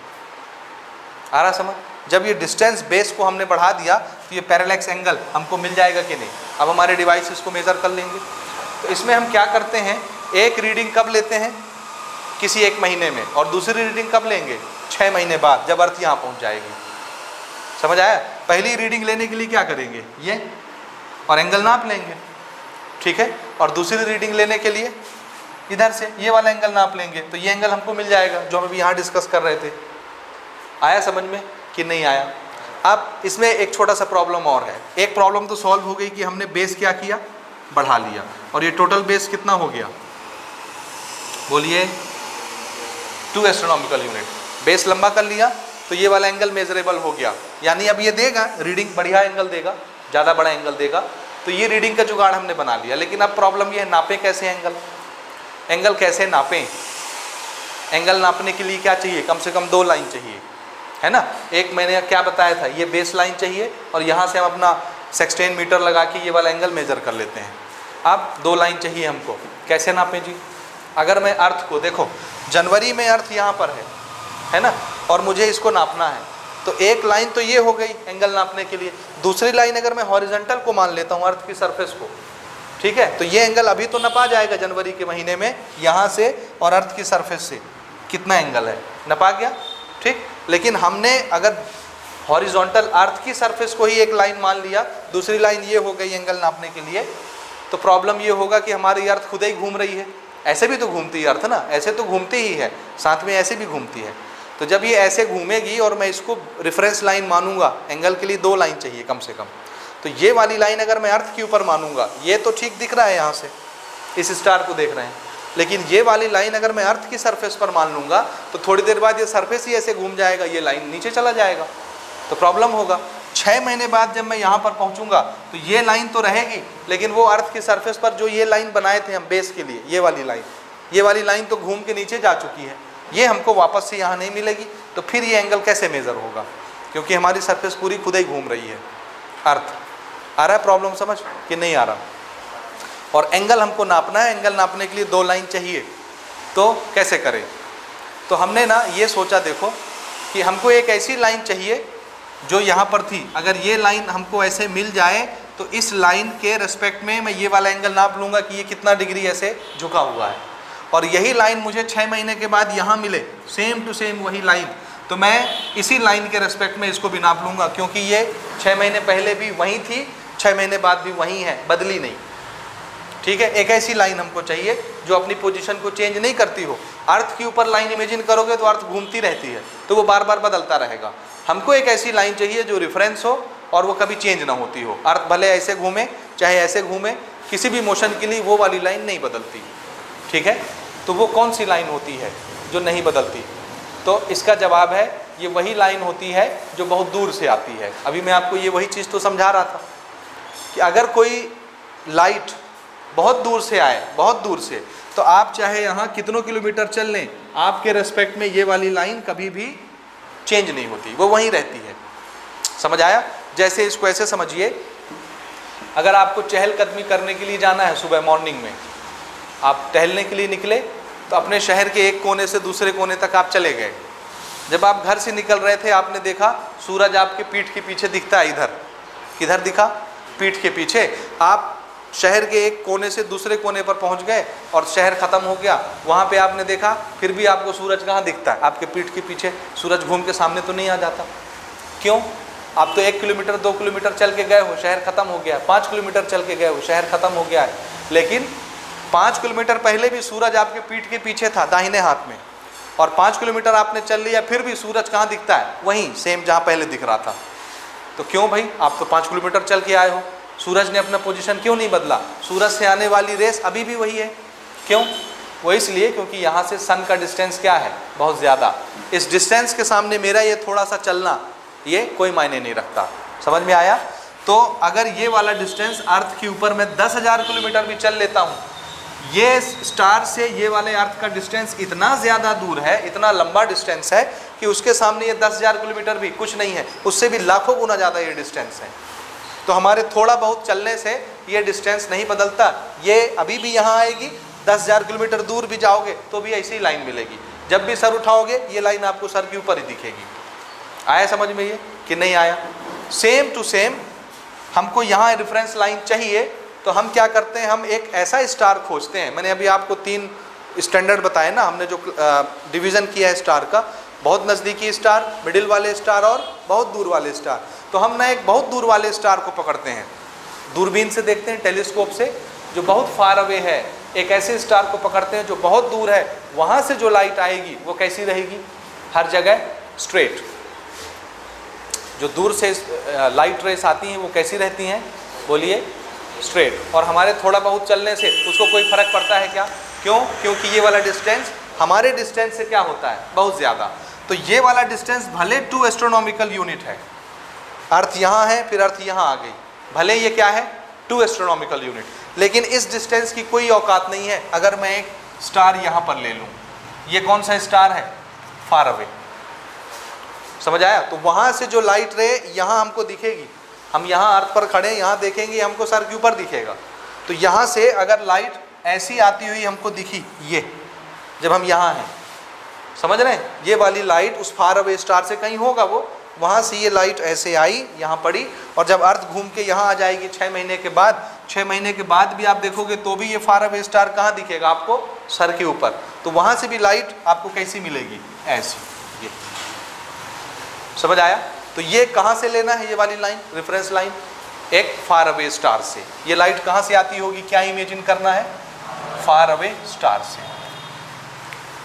आ रहा समझ? जब ये डिस्टेंस बेस को हमने बढ़ा दिया तो ये पैरालेक्स एंगल हमको मिल जाएगा कि नहीं? अब हमारे डिवाइस इसको मेज़र कर लेंगे। तो इसमें हम क्या करते हैं? एक रीडिंग कब लेते हैं? किसी एक महीने में। और दूसरी रीडिंग कब लेंगे? छः महीने बाद, जब अर्थ यहाँ पहुँच जाएगी। समझ आया? पहली रीडिंग लेने के लिए क्या करेंगे? ये और एंगल नाप लेंगे। ठीक है? और दूसरी रीडिंग लेने के लिए इधर से ये वाला एंगल नाप लेंगे। तो ये एंगल हमको मिल जाएगा, जो हम अभी यहाँ डिस्कस कर रहे थे। आया समझ में कि नहीं आया? अब इसमें एक छोटा सा प्रॉब्लम और है। एक प्रॉब्लम तो सॉल्व हो गई कि हमने बेस क्या किया? बढ़ा लिया। और ये टोटल बेस कितना हो गया? बोलिए टू एस्ट्रोनॉमिकल यूनिट बेस लंबा कर लिया तो ये वाला एंगल मेजरेबल हो गया। यानी अब ये देगा रीडिंग बढ़िया एंगल देगा, ज़्यादा बड़ा एंगल देगा। तो ये रीडिंग का जुगाड़ हमने बना लिया। लेकिन अब प्रॉब्लम ये है, नापे कैसे एंगल एंगल कैसे नापें? एंगल नापने के लिए क्या चाहिए? कम से कम दो लाइन चाहिए। है ना? एक मैंने क्या बताया था? ये बेस लाइन चाहिए और यहाँ से हम अपना सेक्सटेन मीटर लगा के ये वाला एंगल मेजर कर लेते हैं। अब दो लाइन चाहिए हमको। कैसे नापें जी? अगर मैं अर्थ को, देखो, जनवरी में अर्थ यहाँ पर है है ना? और मुझे इसको नापना है। तो एक लाइन तो ये हो गई एंगल नापने के लिए। दूसरी लाइन अगर मैं हॉरिजेंटल को मान लेता हूँ, अर्थ की सरफेस को, ठीक है? तो ये एंगल अभी तो नपा जाएगा जनवरी के महीने में, यहाँ से और अर्थ की सरफेस से। कितना एंगल है? नपा गया? ठीक? लेकिन हमने अगर हॉरिजॉन्टल अर्थ की सरफेस को ही एक लाइन मान लिया, दूसरी लाइन ये हो गई एंगल नापने के लिए तो प्रॉब्लम ये होगा कि हमारी अर्थ खुद ही घूम रही है। ऐसे भी तो घूमती है, अर्थ ना? ऐसे तो घूमती ही है। साथ में ऐसे भी घूमती है। तो जब ये ऐसे घूमेगी और मैं इसको रेफरेंस लाइन मानूँगा एंगल के लिए दो लाइन चाहिए कम से कम। तो ये वाली लाइन अगर मैं अर्थ के ऊपर मानूँगा, ये तो ठीक दिख रहा है यहाँ से, इस स्टार को देख रहे हैं। लेकिन ये वाली लाइन अगर मैं अर्थ की सरफेस पर मान लूँगा तो थोड़ी देर बाद ये सरफेस ही ऐसे घूम जाएगा, ये लाइन नीचे चला जाएगा। तो प्रॉब्लम होगा। छः महीने बाद जब मैं यहाँ पर पहुँचूँगा तो ये लाइन तो रहेगी, लेकिन वो अर्थ की सरफेस पर जो ये लाइन बनाए थे हम बेस के लिए, ये वाली लाइन, ये वाली लाइन तो घूम के नीचे जा चुकी है, ये हमको वापस से यहाँ नहीं मिलेगी तो फिर ये एंगल कैसे मेज़र होगा? क्योंकि हमारी सरफेस पूरी खुद ही घूम रही है, अर्थ। आ रहा है प्रॉब्लम समझ कि नहीं आ रहा? और एंगल हमको नापना है एंगल नापने के लिए दो लाइन चाहिए तो कैसे करें? तो हमने ना ये सोचा, देखो, कि हमको एक ऐसी लाइन चाहिए जो यहाँ पर थी। अगर ये लाइन हमको ऐसे मिल जाए तो इस लाइन के रेस्पेक्ट में मैं ये वाला एंगल नाप लूँगा कि ये कितना डिग्री ऐसे झुका हुआ है। और यही लाइन मुझे छः महीने के बाद यहाँ मिले सेम टू सेम वही लाइन तो मैं इसी लाइन के रेस्पेक्ट में इसको भी नाप लूँगा, क्योंकि ये छः महीने पहले भी वहीं थी छः महीने बाद भी वहीं है, बदली नहीं। ठीक है? एक ऐसी लाइन हमको चाहिए, जो अपनी पोजीशन को चेंज नहीं करती हो। अर्थ के ऊपर लाइन इमेजिन करोगे तो अर्थ घूमती रहती है तो वो बार बार बदलता रहेगा। हमको एक ऐसी लाइन चाहिए जो रेफरेंस हो और वो कभी चेंज ना होती हो। अर्थ भले ऐसे घूमे, चाहे ऐसे घूमे, किसी भी मोशन के लिए वो वाली लाइन नहीं बदलती। ठीक है? तो वो कौन सी लाइन होती है जो नहीं बदलती? तो इसका जवाब है, ये वही लाइन होती है जो बहुत दूर से आती है। अभी मैं आपको ये वही चीज़ तो समझा रहा था कि अगर कोई लाइट बहुत दूर से आए, बहुत दूर से तो आप चाहे यहाँ कितनों किलोमीटर चल लें, आपके रेस्पेक्ट में ये वाली लाइन कभी भी चेंज नहीं होती, वो वहीं रहती है। समझ आया? जैसे इसको ऐसे समझिए, अगर आपको चहलकदमी करने के लिए जाना है सुबह मॉर्निंग में, आप टहलने के लिए निकले तो अपने शहर के एक कोने से दूसरे कोने तक आप चले गए। जब आप घर से निकल रहे थे, आपने देखा, सूरज आपके पीठ के पीछे दिखता है इधर। किधर दिखा? पीठ के पीछे। आप शहर के एक कोने से दूसरे कोने पर पहुँच गए और शहर ख़त्म हो गया। वहाँ पे आपने देखा, फिर भी आपको सूरज कहाँ दिखता है? आपके पीठ के पीछे सूरज घूम के सामने तो नहीं आ जाता। क्यों? आप तो एक किलोमीटर, दो किलोमीटर चल के गए हो, शहर ख़त्म हो गया। है पाँच किलोमीटर चल के गए हो, शहर ख़त्म हो गया है। लेकिन पाँच किलोमीटर पहले भी सूरज आपके पीठ के पीछे था, दाहिने हाथ में। और पाँच किलोमीटर आपने चल लिया, फिर भी सूरज कहाँ दिखता है? वहीं सेम जहाँ पहले दिख रहा था। तो क्यों भाई? आप तो पाँच किलोमीटर चल के आए हो। सूरज ने अपना पोजीशन क्यों नहीं बदला? सूरज से आने वाली रेस अभी भी वही है। क्यों? वो इसलिए क्योंकि यहाँ से सन का डिस्टेंस क्या है? बहुत ज़्यादा। इस डिस्टेंस के सामने मेरा ये थोड़ा सा चलना, ये कोई मायने नहीं रखता। समझ में आया? तो अगर ये वाला डिस्टेंस अर्थ के ऊपर मैं दस हज़ार किलोमीटर भी चल लेता हूँ, ये स्टार से ये वाले अर्थ का डिस्टेंस इतना ज़्यादा दूर है, इतना लंबा डिस्टेंस है कि उसके सामने ये दस हज़ार किलोमीटर भी कुछ नहीं है। उससे भी लाखों गुना ज़्यादा ये डिस्टेंस है। तो हमारे थोड़ा बहुत चलने से ये डिस्टेंस नहीं बदलता। ये अभी भी यहाँ आएगी, दस हज़ार किलोमीटर दूर भी जाओगे तो भी ऐसी लाइन मिलेगी। जब भी सर उठाओगे, ये लाइन आपको सर के ऊपर ही दिखेगी। आया समझ में ये कि नहीं आया? सेम टू सेम हमको यहाँ रेफरेंस लाइन चाहिए तो हम क्या करते हैं? हम एक ऐसा स्टार खोजते हैं। मैंने अभी आपको तीन स्टैंडर्ड बताए ना, हमने जो डिवीज़न किया है स्टार का बहुत नज़दीकी स्टार, मिडिल वाले स्टार और बहुत दूर वाले स्टार। तो हम ना एक बहुत दूर वाले स्टार को पकड़ते हैं। दूरबीन से देखते हैं, टेलीस्कोप से, जो बहुत फार अवे है। एक ऐसे स्टार को पकड़ते हैं जो बहुत दूर है। वहाँ से जो लाइट आएगी, वो कैसी रहेगी? हर जगह स्ट्रेट जो दूर से लाइट रेस आती हैं, वो कैसी रहती हैं? बोलिए स्ट्रेट और हमारे थोड़ा बहुत चलने से उसको कोई फ़र्क पड़ता है क्या? क्यों? क्योंकि ये वाला डिस्टेंस हमारे डिस्टेंस से क्या होता है? बहुत ज़्यादा। तो ये वाला डिस्टेंस भले टू एस्ट्रोनॉमिकल यूनिट है। अर्थ यहाँ है, फिर अर्थ यहाँ आ गई। भले ये क्या है टू एस्ट्रोनॉमिकल यूनिट लेकिन इस डिस्टेंस की कोई औकात नहीं है, अगर मैं एक स्टार यहाँ पर ले लूँ। ये कौन सा स्टार है? फार अवे समझ आया? तो वहाँ से जो लाइट रे यहाँ हमको दिखेगी, हम यहाँ अर्थ पर खड़े, यहाँ देखेंगे, हमको सर के ऊपर दिखेगा। तो यहाँ से अगर लाइट ऐसी आती हुई हमको दिखी, ये, जब हम यहाँ हैं समझ रहे हैं? ये वाली लाइट उस फार अवे स्टार से कहीं होगा वो? वहाँ से ये लाइट ऐसे आई, यहाँ पड़ी, और जब अर्थ घूम के यहाँ आ जाएगी छः महीने के बाद छः महीने के बाद भी आप देखोगे तो भी ये फार अवे स्टार कहाँ दिखेगा आपको? सर के ऊपर। तो वहाँ से भी लाइट आपको कैसी मिलेगी? ऐसी। ये। समझ आया? तो ये कहाँ से लेना है ये वाली लाइन रेफरेंस लाइन एक फार अवे स्टार से। ये लाइट कहाँ से आती होगी? क्या इमेजिन करना है? फार अवे स्टार से।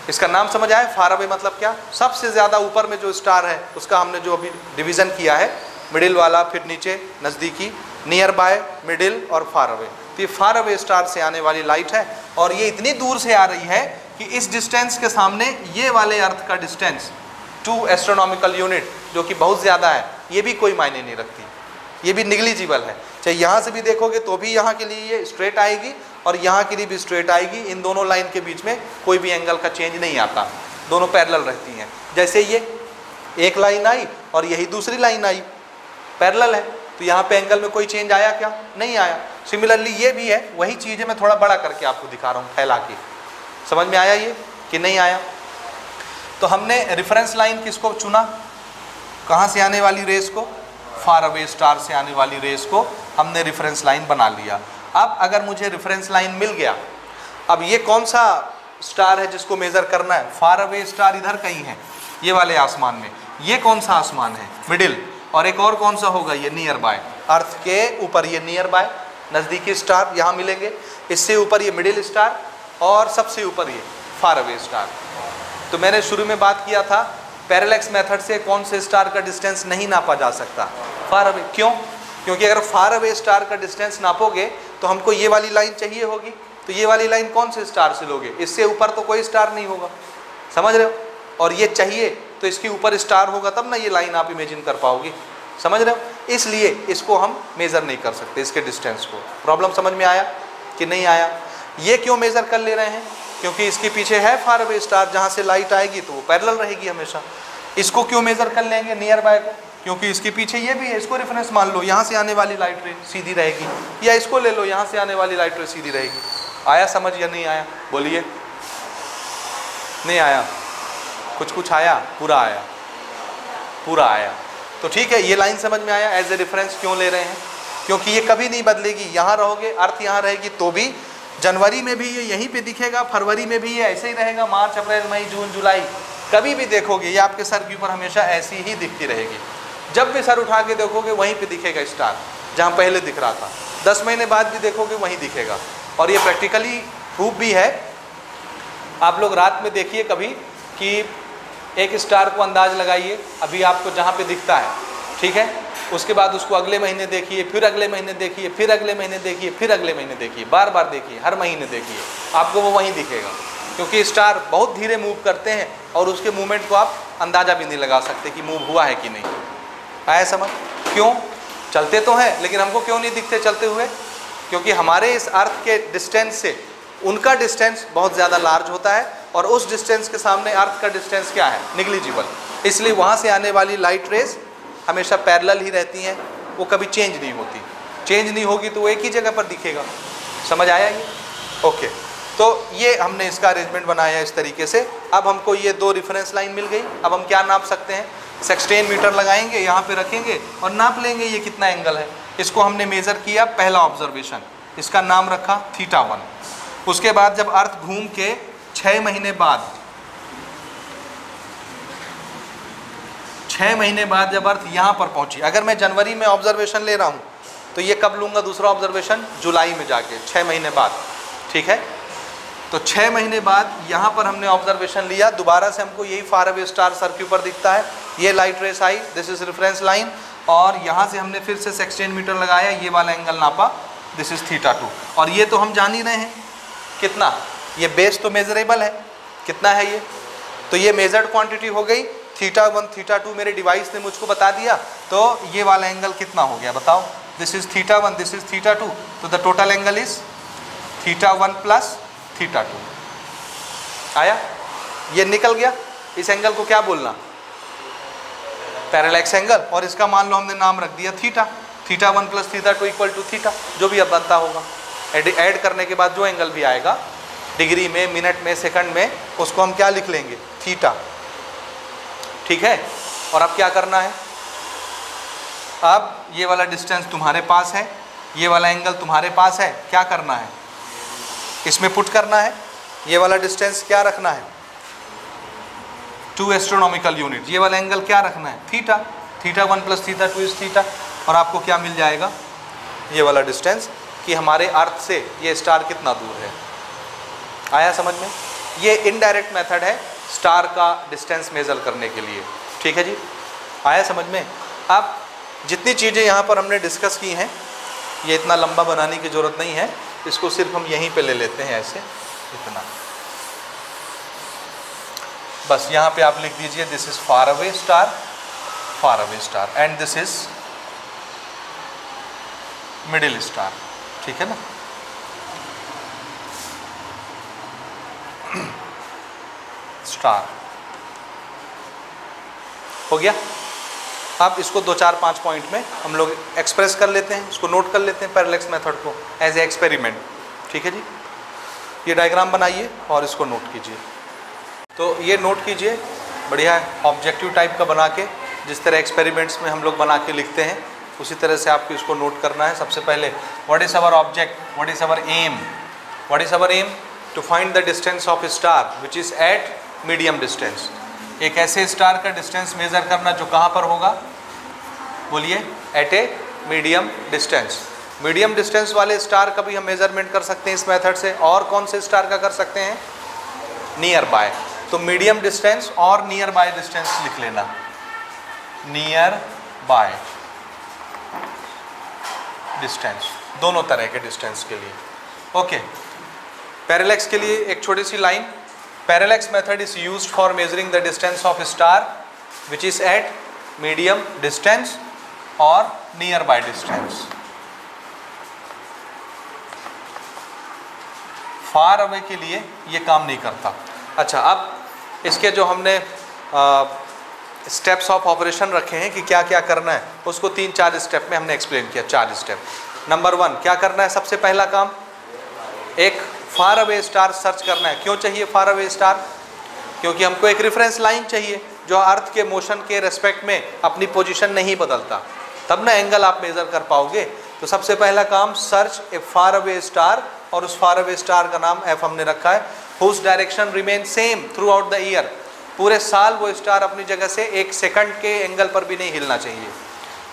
इसका नाम समझ आए फार अवे मतलब क्या? सबसे ज़्यादा ऊपर में जो स्टार है, उसका हमने जो अभी डिवीज़न किया है मिडिल वाला, फिर नीचे, नज़दीकी नियर बाय मिडिल और फार अवे तो ये फार अवे स्टार से आने वाली लाइट है और ये इतनी दूर से आ रही है कि इस डिस्टेंस के सामने ये वाले अर्थ का डिस्टेंस टू एस्ट्रोनॉमिकल यूनिट जो कि बहुत ज़्यादा है, ये भी कोई मायने नहीं रखती. ये भी निगलिजिबल है. चाहे यहाँ से भी देखोगे तो भी यहाँ के लिए ये स्ट्रेट आएगी और यहाँ के भी स्ट्रेट आएगी। इन दोनों लाइन के बीच में कोई भी एंगल का चेंज नहीं आता। दोनों पैरेलल रहती हैं। जैसे ये, एक लाइन आई और यही दूसरी लाइन आई। पैरेलल है। तो यहाँ पे एंगल में कोई चेंज आया क्या? नहीं आया। सिमिलरली ये भी है। वही चीज़ है, मैं थोड़ा बड़ा करके आपको दिखा रहा हूँ, फैला के। समझ में आया ये कि नहीं आया? तो हमने रेफरेंस लाइन किसको चुना? कहाँ से आने वाली रेस को? फार अवे स्टार से आने वाली रेस को हमने रेफरेंस लाइन बना लिया। अब अगर मुझे रेफरेंस लाइन मिल गया, अब ये कौन सा स्टार है जिसको मेज़र करना है? फार अवे स्टार इधर कहीं है, ये वाले आसमान में। ये कौन सा आसमान है? मिडिल और एक और कौन सा होगा? ये नियर बाय अर्थ के ऊपर ये नियर बाय नज़दीकी स्टार यहाँ मिलेंगे। इससे ऊपर ये मिडिल स्टार और सबसे ऊपर ये फार अवे स्टार तो मैंने शुरू में बात किया था पैरेलैक्स मेथड से कौन से स्टार का डिस्टेंस नहीं नापा जा सकता। फार अवे क्यों? क्योंकि अगर फार अवे स्टार का डिस्टेंस नापोगे तो हमको ये वाली लाइन चाहिए होगी। तो ये वाली लाइन कौन से स्टार से लोगे? इससे ऊपर तो कोई स्टार नहीं होगा। समझ रहे हो? और ये चाहिए तो इसके ऊपर स्टार होगा, तब ना ये लाइन आप इमेजिन कर पाओगे। समझ रहे हो? इसलिए इसको हम मेज़र नहीं कर सकते, इसके डिस्टेंस को। प्रॉब्लम समझ में आया कि नहीं आया? ये क्यों मेज़र कर ले रहे हैं? क्योंकि इसके पीछे है फार अवे स्टार जहाँ से लाइट आएगी तो वो पैरल रहेगी हमेशा। इसको क्यों मेज़र कर लेंगे नियर बाय को? क्योंकि इसके पीछे ये भी है, इसको रेफरेंस मान लो, यहाँ से आने वाली लाइट रे सीधी रहेगी। या इसको ले लो, यहाँ से आने वाली लाइट रे सीधी रहेगी। आया समझ या नहीं आया? बोलिए। नहीं आया। कुछ कुछ आया, पूरा आया। पूरा आया। तो ठीक है, ये लाइन समझ में आया एज ए रेफरेंस क्यों ले रहे हैं? क्योंकि ये कभी नहीं बदलेगी। यहाँ रहोगे, अर्थ यहाँ रहेगी तो भी जनवरी में भी ये यहीं पे दिखेगा, फरवरी में भी ये ऐसे ही रहेगा, मार्च, अप्रैल, मई, जून, जुलाई। कभी भी देखोगे, ये आपके सर के ऊपर हमेशा ऐसी ही दिखती रहेगी। जब भी सर उठा के देखोगे वहीं पे दिखेगा स्टार जहाँ पहले दिख रहा था। दस महीने बाद भी देखोगे वहीं दिखेगा। और ये प्रैक्टिकली प्रूफ भी है। आप लोग रात में देखिए कभी कि एक स्टार को अंदाज लगाइए, अभी आपको जहाँ पे दिखता है, ठीक है? उसके बाद उसको अगले महीने देखिए, फिर अगले महीने देखिए, फिर अगले महीने देखिए, फिर अगले महीने देखिए, बार बार देखिए, हर महीने देखिए, आपको वो वहीं दिखेगा। क्योंकि स्टार बहुत धीरे मूव करते हैं और उसके मूवमेंट को आप अंदाज़ा भी नहीं लगा सकते कि मूव हुआ है कि नहीं। आया समझ? क्यों? चलते तो हैं, लेकिन हमको क्यों नहीं दिखते चलते हुए? क्योंकि हमारे इस अर्थ के डिस्टेंस से, उनका डिस्टेंस बहुत ज़्यादा लार्ज होता है, और उस डिस्टेंस के सामने अर्थ का डिस्टेंस क्या है? निगलिजिबल। इसलिए वहाँ से आने वाली लाइट रेज हमेशा पैरल ही रहती हैं, वो कभी चेंज नहीं होती। चेंज नहीं होगी तो वो एक ही जगह पर दिखेगा। समझ आया ये? ओके तो ये हमने इसका अरेंजमेंट बनाया इस तरीके से। अब हमको ये दो रेफरेंस लाइन मिल गई। अब हम क्या नाप सकते हैं? सेक्सटेन मीटर लगाएँगे, यहाँ पे रखेंगे और नाप लेंगे ये कितना एंगल है। इसको हमने मेज़र किया पहला ऑब्जर्वेशन इसका नाम रखा थीटा वन उसके बाद जब अर्थ घूम के छः महीने बाद छः महीने बाद जब अर्थ यहाँ पर पहुँची, अगर मैं जनवरी में ऑब्जर्वेशन ले रहा हूँ तो ये कब लूँगा दूसरा ऑब्जर्वेशन जुलाई में जाके छः महीने बाद। ठीक है? तो छः महीने बाद यहाँ पर हमने ऑब्जर्वेशन लिया। दोबारा से हमको यही फार अवे स्टार सर के ऊपर दिखता है। ये light rays I this is reference line और यहाँ से हमने फिर से सेक्सटेन मीटर लगाया, ये वाला एंगल नापा। दिस इज़ थीटा टू और ये तो हम जान ही रहे हैं। कितना? ये बेस तो मेजरेबल है। कितना है ये? तो ये मेजर्ड क्वांटिटी हो गई। थीटा वन थीटा टू मेरे डिवाइस ने मुझको बता दिया। तो ये वाला एंगल कितना हो गया बताओ। This is theta one this is theta two तो the total angle is theta one plus theta two. आया? ये निकल गया। इस एंगल को क्या बोलना? पैरेलैक्स एंगल और इसका मान लो हमने नाम रख दिया theta. Theta one plus theta two equal to theta. जो भी अब बनता होगा। ऐड ऐड करने के बाद जो एंगल भी आएगा डिग्री में मिनट में सेकंड में, उसको हम क्या लिख लेंगे? थीटा। ठीक है? और अब क्या करना है? अब ये वाला डिस्टेंस तुम्हारे पास है। ये वाला एंगल तुम्हारे पास है। क्या करना है? इसमें पुट करना है? ये वाला डिस्टेंस क्या रखना है? टू एस्ट्रोनॉमिकल यूनिट ये वाला एंगल क्या रखना है? Theta theta one plus theta two is theta और आपको क्या मिल जाएगा? ये वाला डिस्टेंस कि हमारे अर्थ से ये स्टार कितना दूर है। आया समझ में? ये इनडायरेक्ट मेथड है स्टार का डिस्टेंस मेज़र करने के लिए। ठीक है जी? आया समझ में? अब जितनी चीज़ें यहाँ पर हमने डिस्कस की हैं, ये इतना लंबा बनाने की ज़रूरत नहीं है। इसको सिर्फ़ हम यहीं पे ले लेते हैं ऐसे, इतना। बस यहाँ पे आप लिख दीजिए this is far away star far away star and this is middle star ठीक है ना? <clears throat> स्टार हो गया? अब इसको दो चार पाँच पॉइंट में हम लोग एक्सप्रेस कर लेते हैं, इसको नोट कर लेते हैं पैरलेक्स मेथड को एज ए एक्सपेरिमेंट ठीक है जी? ये डायग्राम बनाइए और इसको नोट कीजिए। तो ये नोट कीजिए, बढ़िया ऑब्जेक्टिव टाइप का बना के, जिस तरह एक्सपेरिमेंट्स में हम लोग बना के लिखते हैं, उसी तरह से आपको इसको नोट करना है। सबसे पहले what is our object what is our aim what is our aim to find the distance of star which is at medium distance एक ऐसे स्टार का डिस्टेंस मेज़र करना जो कहाँ पर होगा? बोलिए at a medium distance medium distance वाले स्टार का भी हम मेज़रमेंट कर सकते हैं इस मेथड से। और कौन से स्टार का कर सकते हैं? नियर बाय तो मीडियम डिस्टेंस और नियर बाय डिस्टेंस लिख लेना। नियर बाय डिस्टेंस दोनों तरह के डिस्टेंस के लिए। ओके पैरेलैक्स के लिए एक छोटी सी line method is used for measuring the distance of star which is at medium distance और nearby distance far away के लिए ये काम नहीं करता। अच्छा अब इसके जो हमने स्टेप्स ऑफ़ ऑपरेशन रखे हैं कि क्या क्या करना है, उसको तीन चार स्टेप में हमने एक्सप्लेन किया, चार स्टेप नंबर वन क्या करना है सबसे पहला काम? एक फार अवे स्टार सर्च करना है। क्यों चाहिए फार अवे स्टार क्योंकि हमको एक रेफरेंस लाइन चाहिए, जो अर्थ के मोशन के रेस्पेक्ट में अपनी पोजीशन नहीं बदलता। तब ना एंगल आप मेज़र कर पाओगे। तो सबसे पहला काम search a far away star और उस फार अवे स्टार का नाम एफ़ हमने रखा है। Whose direction remain same throughout the year पूरे साल वो स्टार अपनी जगह से एक सेकंड के एंगल पर भी नहीं हिलना चाहिए।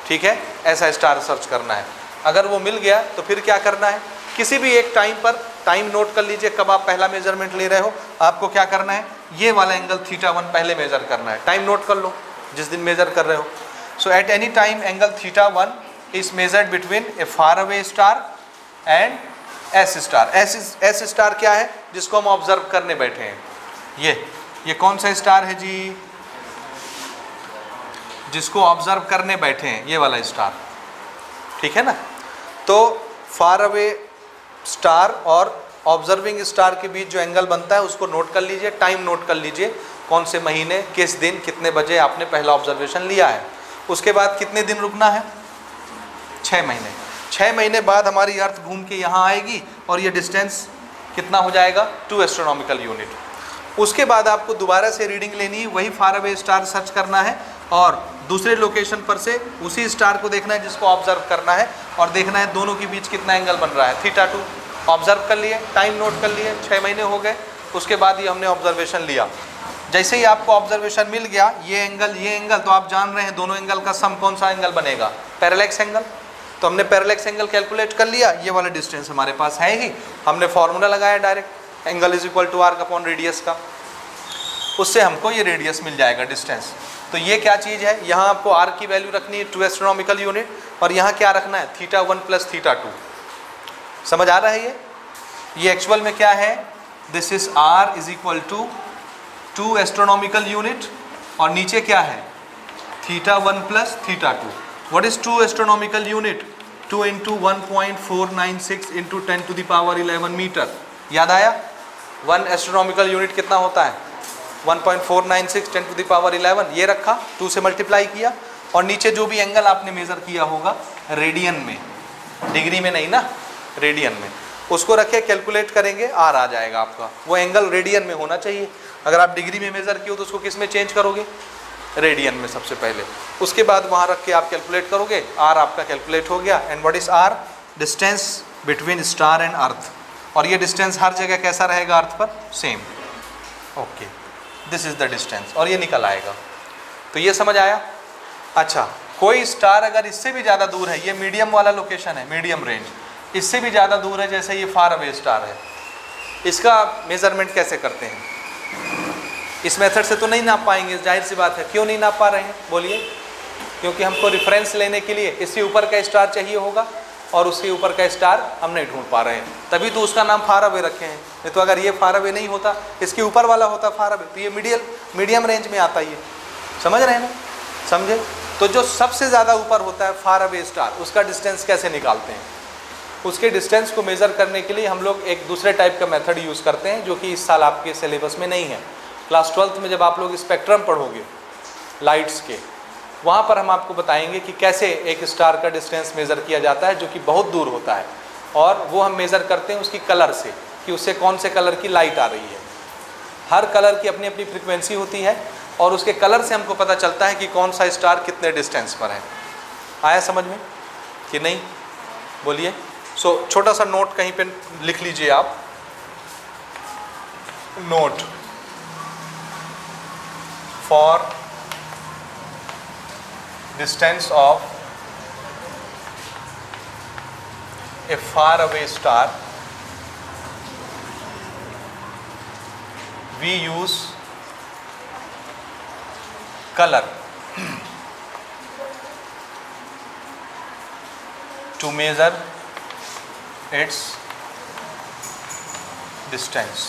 ठीक है? ऐसा स्टार सर्च करना है। अगर वो मिल गया तो फिर क्या करना है? किसी भी एक टाइम पर टाइम नोट कर लीजिए कब आप पहला मेज़रमेंट ले रहे हो, आपको क्या करना है? ये वाला एंगल थीटा वन पहले मेजर करना है। टाइम नोट कर लो, जिस दिन मेजर कर रहे हो। So at any time angle theta one is measured between a far away star and S star S S star क्या है? जिसको हम ऑब्ज़र्व करने बैठे हैं। ये ये कौन सा स्टार है जी? जिसको ऑब्ज़र्व करने बैठे हैं, ये वाला स्टार ठीक है ना? तो फार अवे स्टार और ऑब्जर्विंग स्टार के बीच जो एंगल बनता है, उसको नोट कर लीजिए टाइम नोट कर लीजिए, कौन से महीने, किस दिन, कितने बजे आपने पहला ऑब्जर्वेशन लिया है। उसके बाद कितने दिन रुकना है? छः महीने। छः महीने बाद हमारी अर्थ घूम के यहाँ आएगी और ये डिस्टेंस कितना हो जाएगा? टू एस्ट्रोनॉमिकल यूनिट उसके बाद आपको दोबारा से रीडिंग लेनी है, वही फार अवे स्टार सर्च करना है और दूसरे लोकेशन पर से उसी स्टार को देखना है जिसको ऑब्ज़र्व करना है और देखना है दोनों के बीच कितना एंगल बन रहा है। थीटा टू ऑब्ज़र्व कर लिए टाइम नोट कर लिए छः महीने हो गए, उसके बाद ही हमने ऑब्जर्वेशन लिया। जैसे ही आपको ऑब्जर्वेशन मिल गया, ये एंगल ये एंगल तो आप जान रहे हैं दोनों एंगल का सम कौन सा एंगल बनेगा। पैरेलेक्स एंगल तो हमने पैरेलेक्स एंगल कैलकुलेट कर लिया, ये वाला डिस्टेंस हमारे पास है ही। हमने फॉर्मूला लगाया direct angle is equal to R upon radius का। उससे हमको ये रेडियस मिल जाएगा डिस्टेंस तो ये क्या चीज़ है? यहाँ आपको आर की वैल्यू रखनी है टू एस्ट्रोनॉमिकल यूनिट और यहाँ क्या रखना है? Theta one plus theta two समझ आ रहा है ये? ये एक्चुअल में क्या है? This is R is equal to two astronomical unit और नीचे क्या है? Theta one plus theta two what is two astronomical unit two into one point four nine six into ten to the power eleven metre याद आया? वन एस्ट्रोनॉमिकल यूनिट कितना होता है? 1.496 10 टू दावर 11 ये रखा, टू से मल्टीप्लाई किया, और नीचे जो भी एंगल आपने मेज़र किया होगा रेडियन में। डिग्री में नहीं ना? रेडियन में। उसको रखे कैलकुलेट करेंगे आर आ जाएगा आपका। वो एंगल रेडियन में होना चाहिए। अगर आप डिग्री में मेज़र किए तो उसको किसमें चेंज करोगे? रेडियन में सबसे पहले। उसके बाद वहाँ रख के आप कैलकुलेट करोगे आर आपका कैलकुलेट हो गया। And what is R distance between star and earth और ये डिस्टेंस हर जगह कैसा रहेगा अर्थ पर? Same okay this is the distance और ये निकल आएगा। तो ये समझ आया? अच्छा कोई स्टार अगर इससे भी ज़्यादा दूर है, ये मीडियम वाला लोकेशन है मीडियम रेंज इससे भी ज़्यादा दूर है, जैसे ये फार अवे स्टार है। इसका मेज़रमेंट कैसे करते हैं? इस मेथड से तो नहीं नाप पाएँगे, ज़ाहिर सी बात है। क्यों नहीं नाप पा रहे हैं? बोलिए। क्योंकि हमको रेफरेंस लेने के लिए इससे ऊपर का स्टार चाहिए होगा। और उसके ऊपर का स्टार हम नहीं ढूंढ पा रहे हैं। तभी तो उसका नाम फार अवे रखे हैं। नहीं तो अगर ये फार अवे नहीं होता, इसके ऊपर वाला होता फार अवे तो ये मीडियल मीडियम रेंज में आता ये। समझ रहे हैं ना? समझे? तो जो सबसे ज़्यादा ऊपर होता है फार अवे स्टार, उसका डिस्टेंस कैसे निकालते हैं? उसके डिस्टेंस को मेज़र करने के लिए हम लोग एक दूसरे टाइप का मेथड यूज़ करते हैं, जो कि इस साल आपके सिलेबस में नहीं है। क्लास ट्वेल्थ में जब आप लोग स्पेक्ट्रम पढ़ोगे लाइट्स के वहाँ पर हम आपको बताएँगे कि कैसे एक स्टार का डिस्टेंस मेज़र किया जाता है जो कि बहुत दूर होता है। और वो हम मेज़र करते हैं उसकी कलर से कि उससे कौन से कलर की लाइट आ रही है। हर कलर की अपनी अपनी फ्रिक्वेंसी होती है और उसके कलर से हमको पता चलता है कि कौन सा स्टार कितने डिस्टेंस पर है। आया समझ में? कि नहीं? बोलिए। सो so, छोटा सा नोट कहीं पे लिख लीजिए आप। Note for distance of a far away star we use color to measure its distance.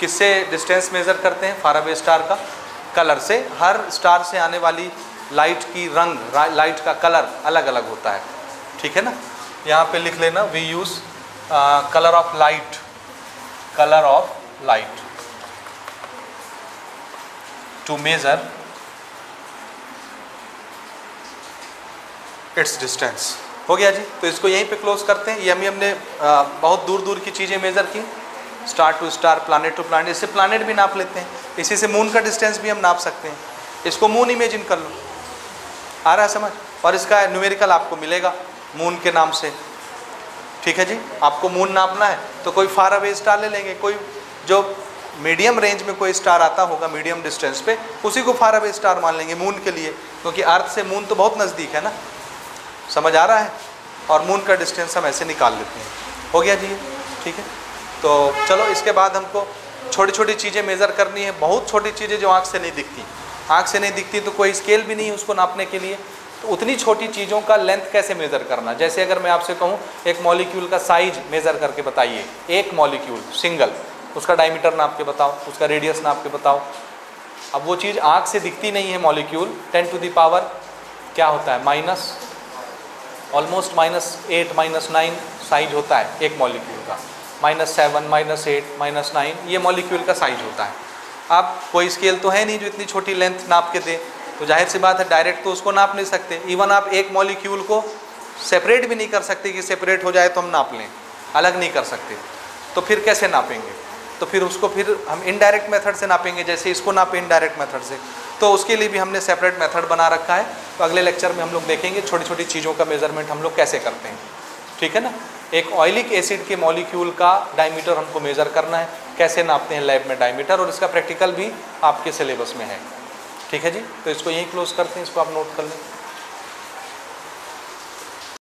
किससे डिस्टेंस मेज़र करते हैं? फारावे स्टार का। कलर से। हर स्टार से आने वाली लाइट की रंग लाइट का कलर अलग अलग होता है। ठीक है ना? यहाँ पे लिख लेना we use colour of light colour of light to measure its distance हो गया जी? तो इसको यहीं पे क्लोज करते हैं। ये हमें हमने आ, बहुत दूर दूर की चीज़ें मेज़र की। Star to star planet to planet इससे प्लानट भी नाप लेते हैं। इसी से मून का डिस्टेंस भी हम नाप सकते हैं। इसको मून इमेजिन कर लो। आ रहा है समझ? और इसका न्यूमेरिकल आपको मिलेगा मून के नाम से। ठीक है जी? आपको मून नापना है तो कोई फार अवे स्टार ले लेंगे। कोई जो मीडियम रेंज में कोई स्टार आता होगा मीडियम डिस्टेंस पे, उसी को फार अवे स्टार मान लेंगे मून के लिए। क्योंकि अर्थ से मून तो बहुत नज़दीक है ना। समझ आ रहा है? और मून का डिस्टेंस हम ऐसे निकाल लेते हैं। हो गया जी ठीक है? तो चलो, इसके बाद हमको छोटी छोटी चीज़ें मेज़र करनी है। बहुत छोटी चीज़ें जो आँख से नहीं दिखती। आँख से नहीं दिखती तो कोई स्केल भी नहीं है उसको नापने के लिए। तो उतनी छोटी चीज़ों का लेंथ कैसे मेज़र करना? जैसे अगर मैं आपसे कहूँ, एक मॉलिक्यूल का साइज़ मेज़र करके बताइए। एक मॉलिक्यूल सिंगल उसका डायमीटर नाप के बताओ, उसका रेडियस नाप के बताओ। अब वो चीज़ आँख से दिखती नहीं है molecule ten to the power क्या होता है? Minus almost minus eight minus nine size होता है एक मॉलिक्यूल का। Minus seven minus eight minus nine ये मॉलिक्यूल का साइज़ होता है। अब कोई स्केल तो है नहीं जो इतनी छोटी लेंथ नाप के दे। तो ज़ाहिर सी बात है डायरेक्ट तो उसको नाप नहीं सकते। इवन आप एक मॉलिक्यूल को सेपरेट भी नहीं कर सकते कि सेपरेट हो जाए तो हम नाप लें। अलग नहीं कर सकते। तो फिर कैसे नापेंगे? तो फिर उसको फिर हम इनडायरेक्ट मेथड से नापेंगे, जैसे इसको नापे इनडायरेक्ट मेथड से। तो उसके लिए भी हमने सेपरेट मेथड बना रखा है। तो अगले लेक्चर में हम लोग देखेंगे छोटी छोटी चीज़ों का मेज़रमेंट हम लोग कैसे करते हैं। ठीक है ना? एक ऑयलिक एसिड के मॉलिक्यूल का डायमीटर हमको मेज़र करना है। कैसे नापते हैं लैब में डायमीटर और इसका प्रैक्टिकल भी आपके सिलेबस में है। ठीक है जी? तो इसको यहीं क्लोज करते हैं, इसको आप नोट कर लें।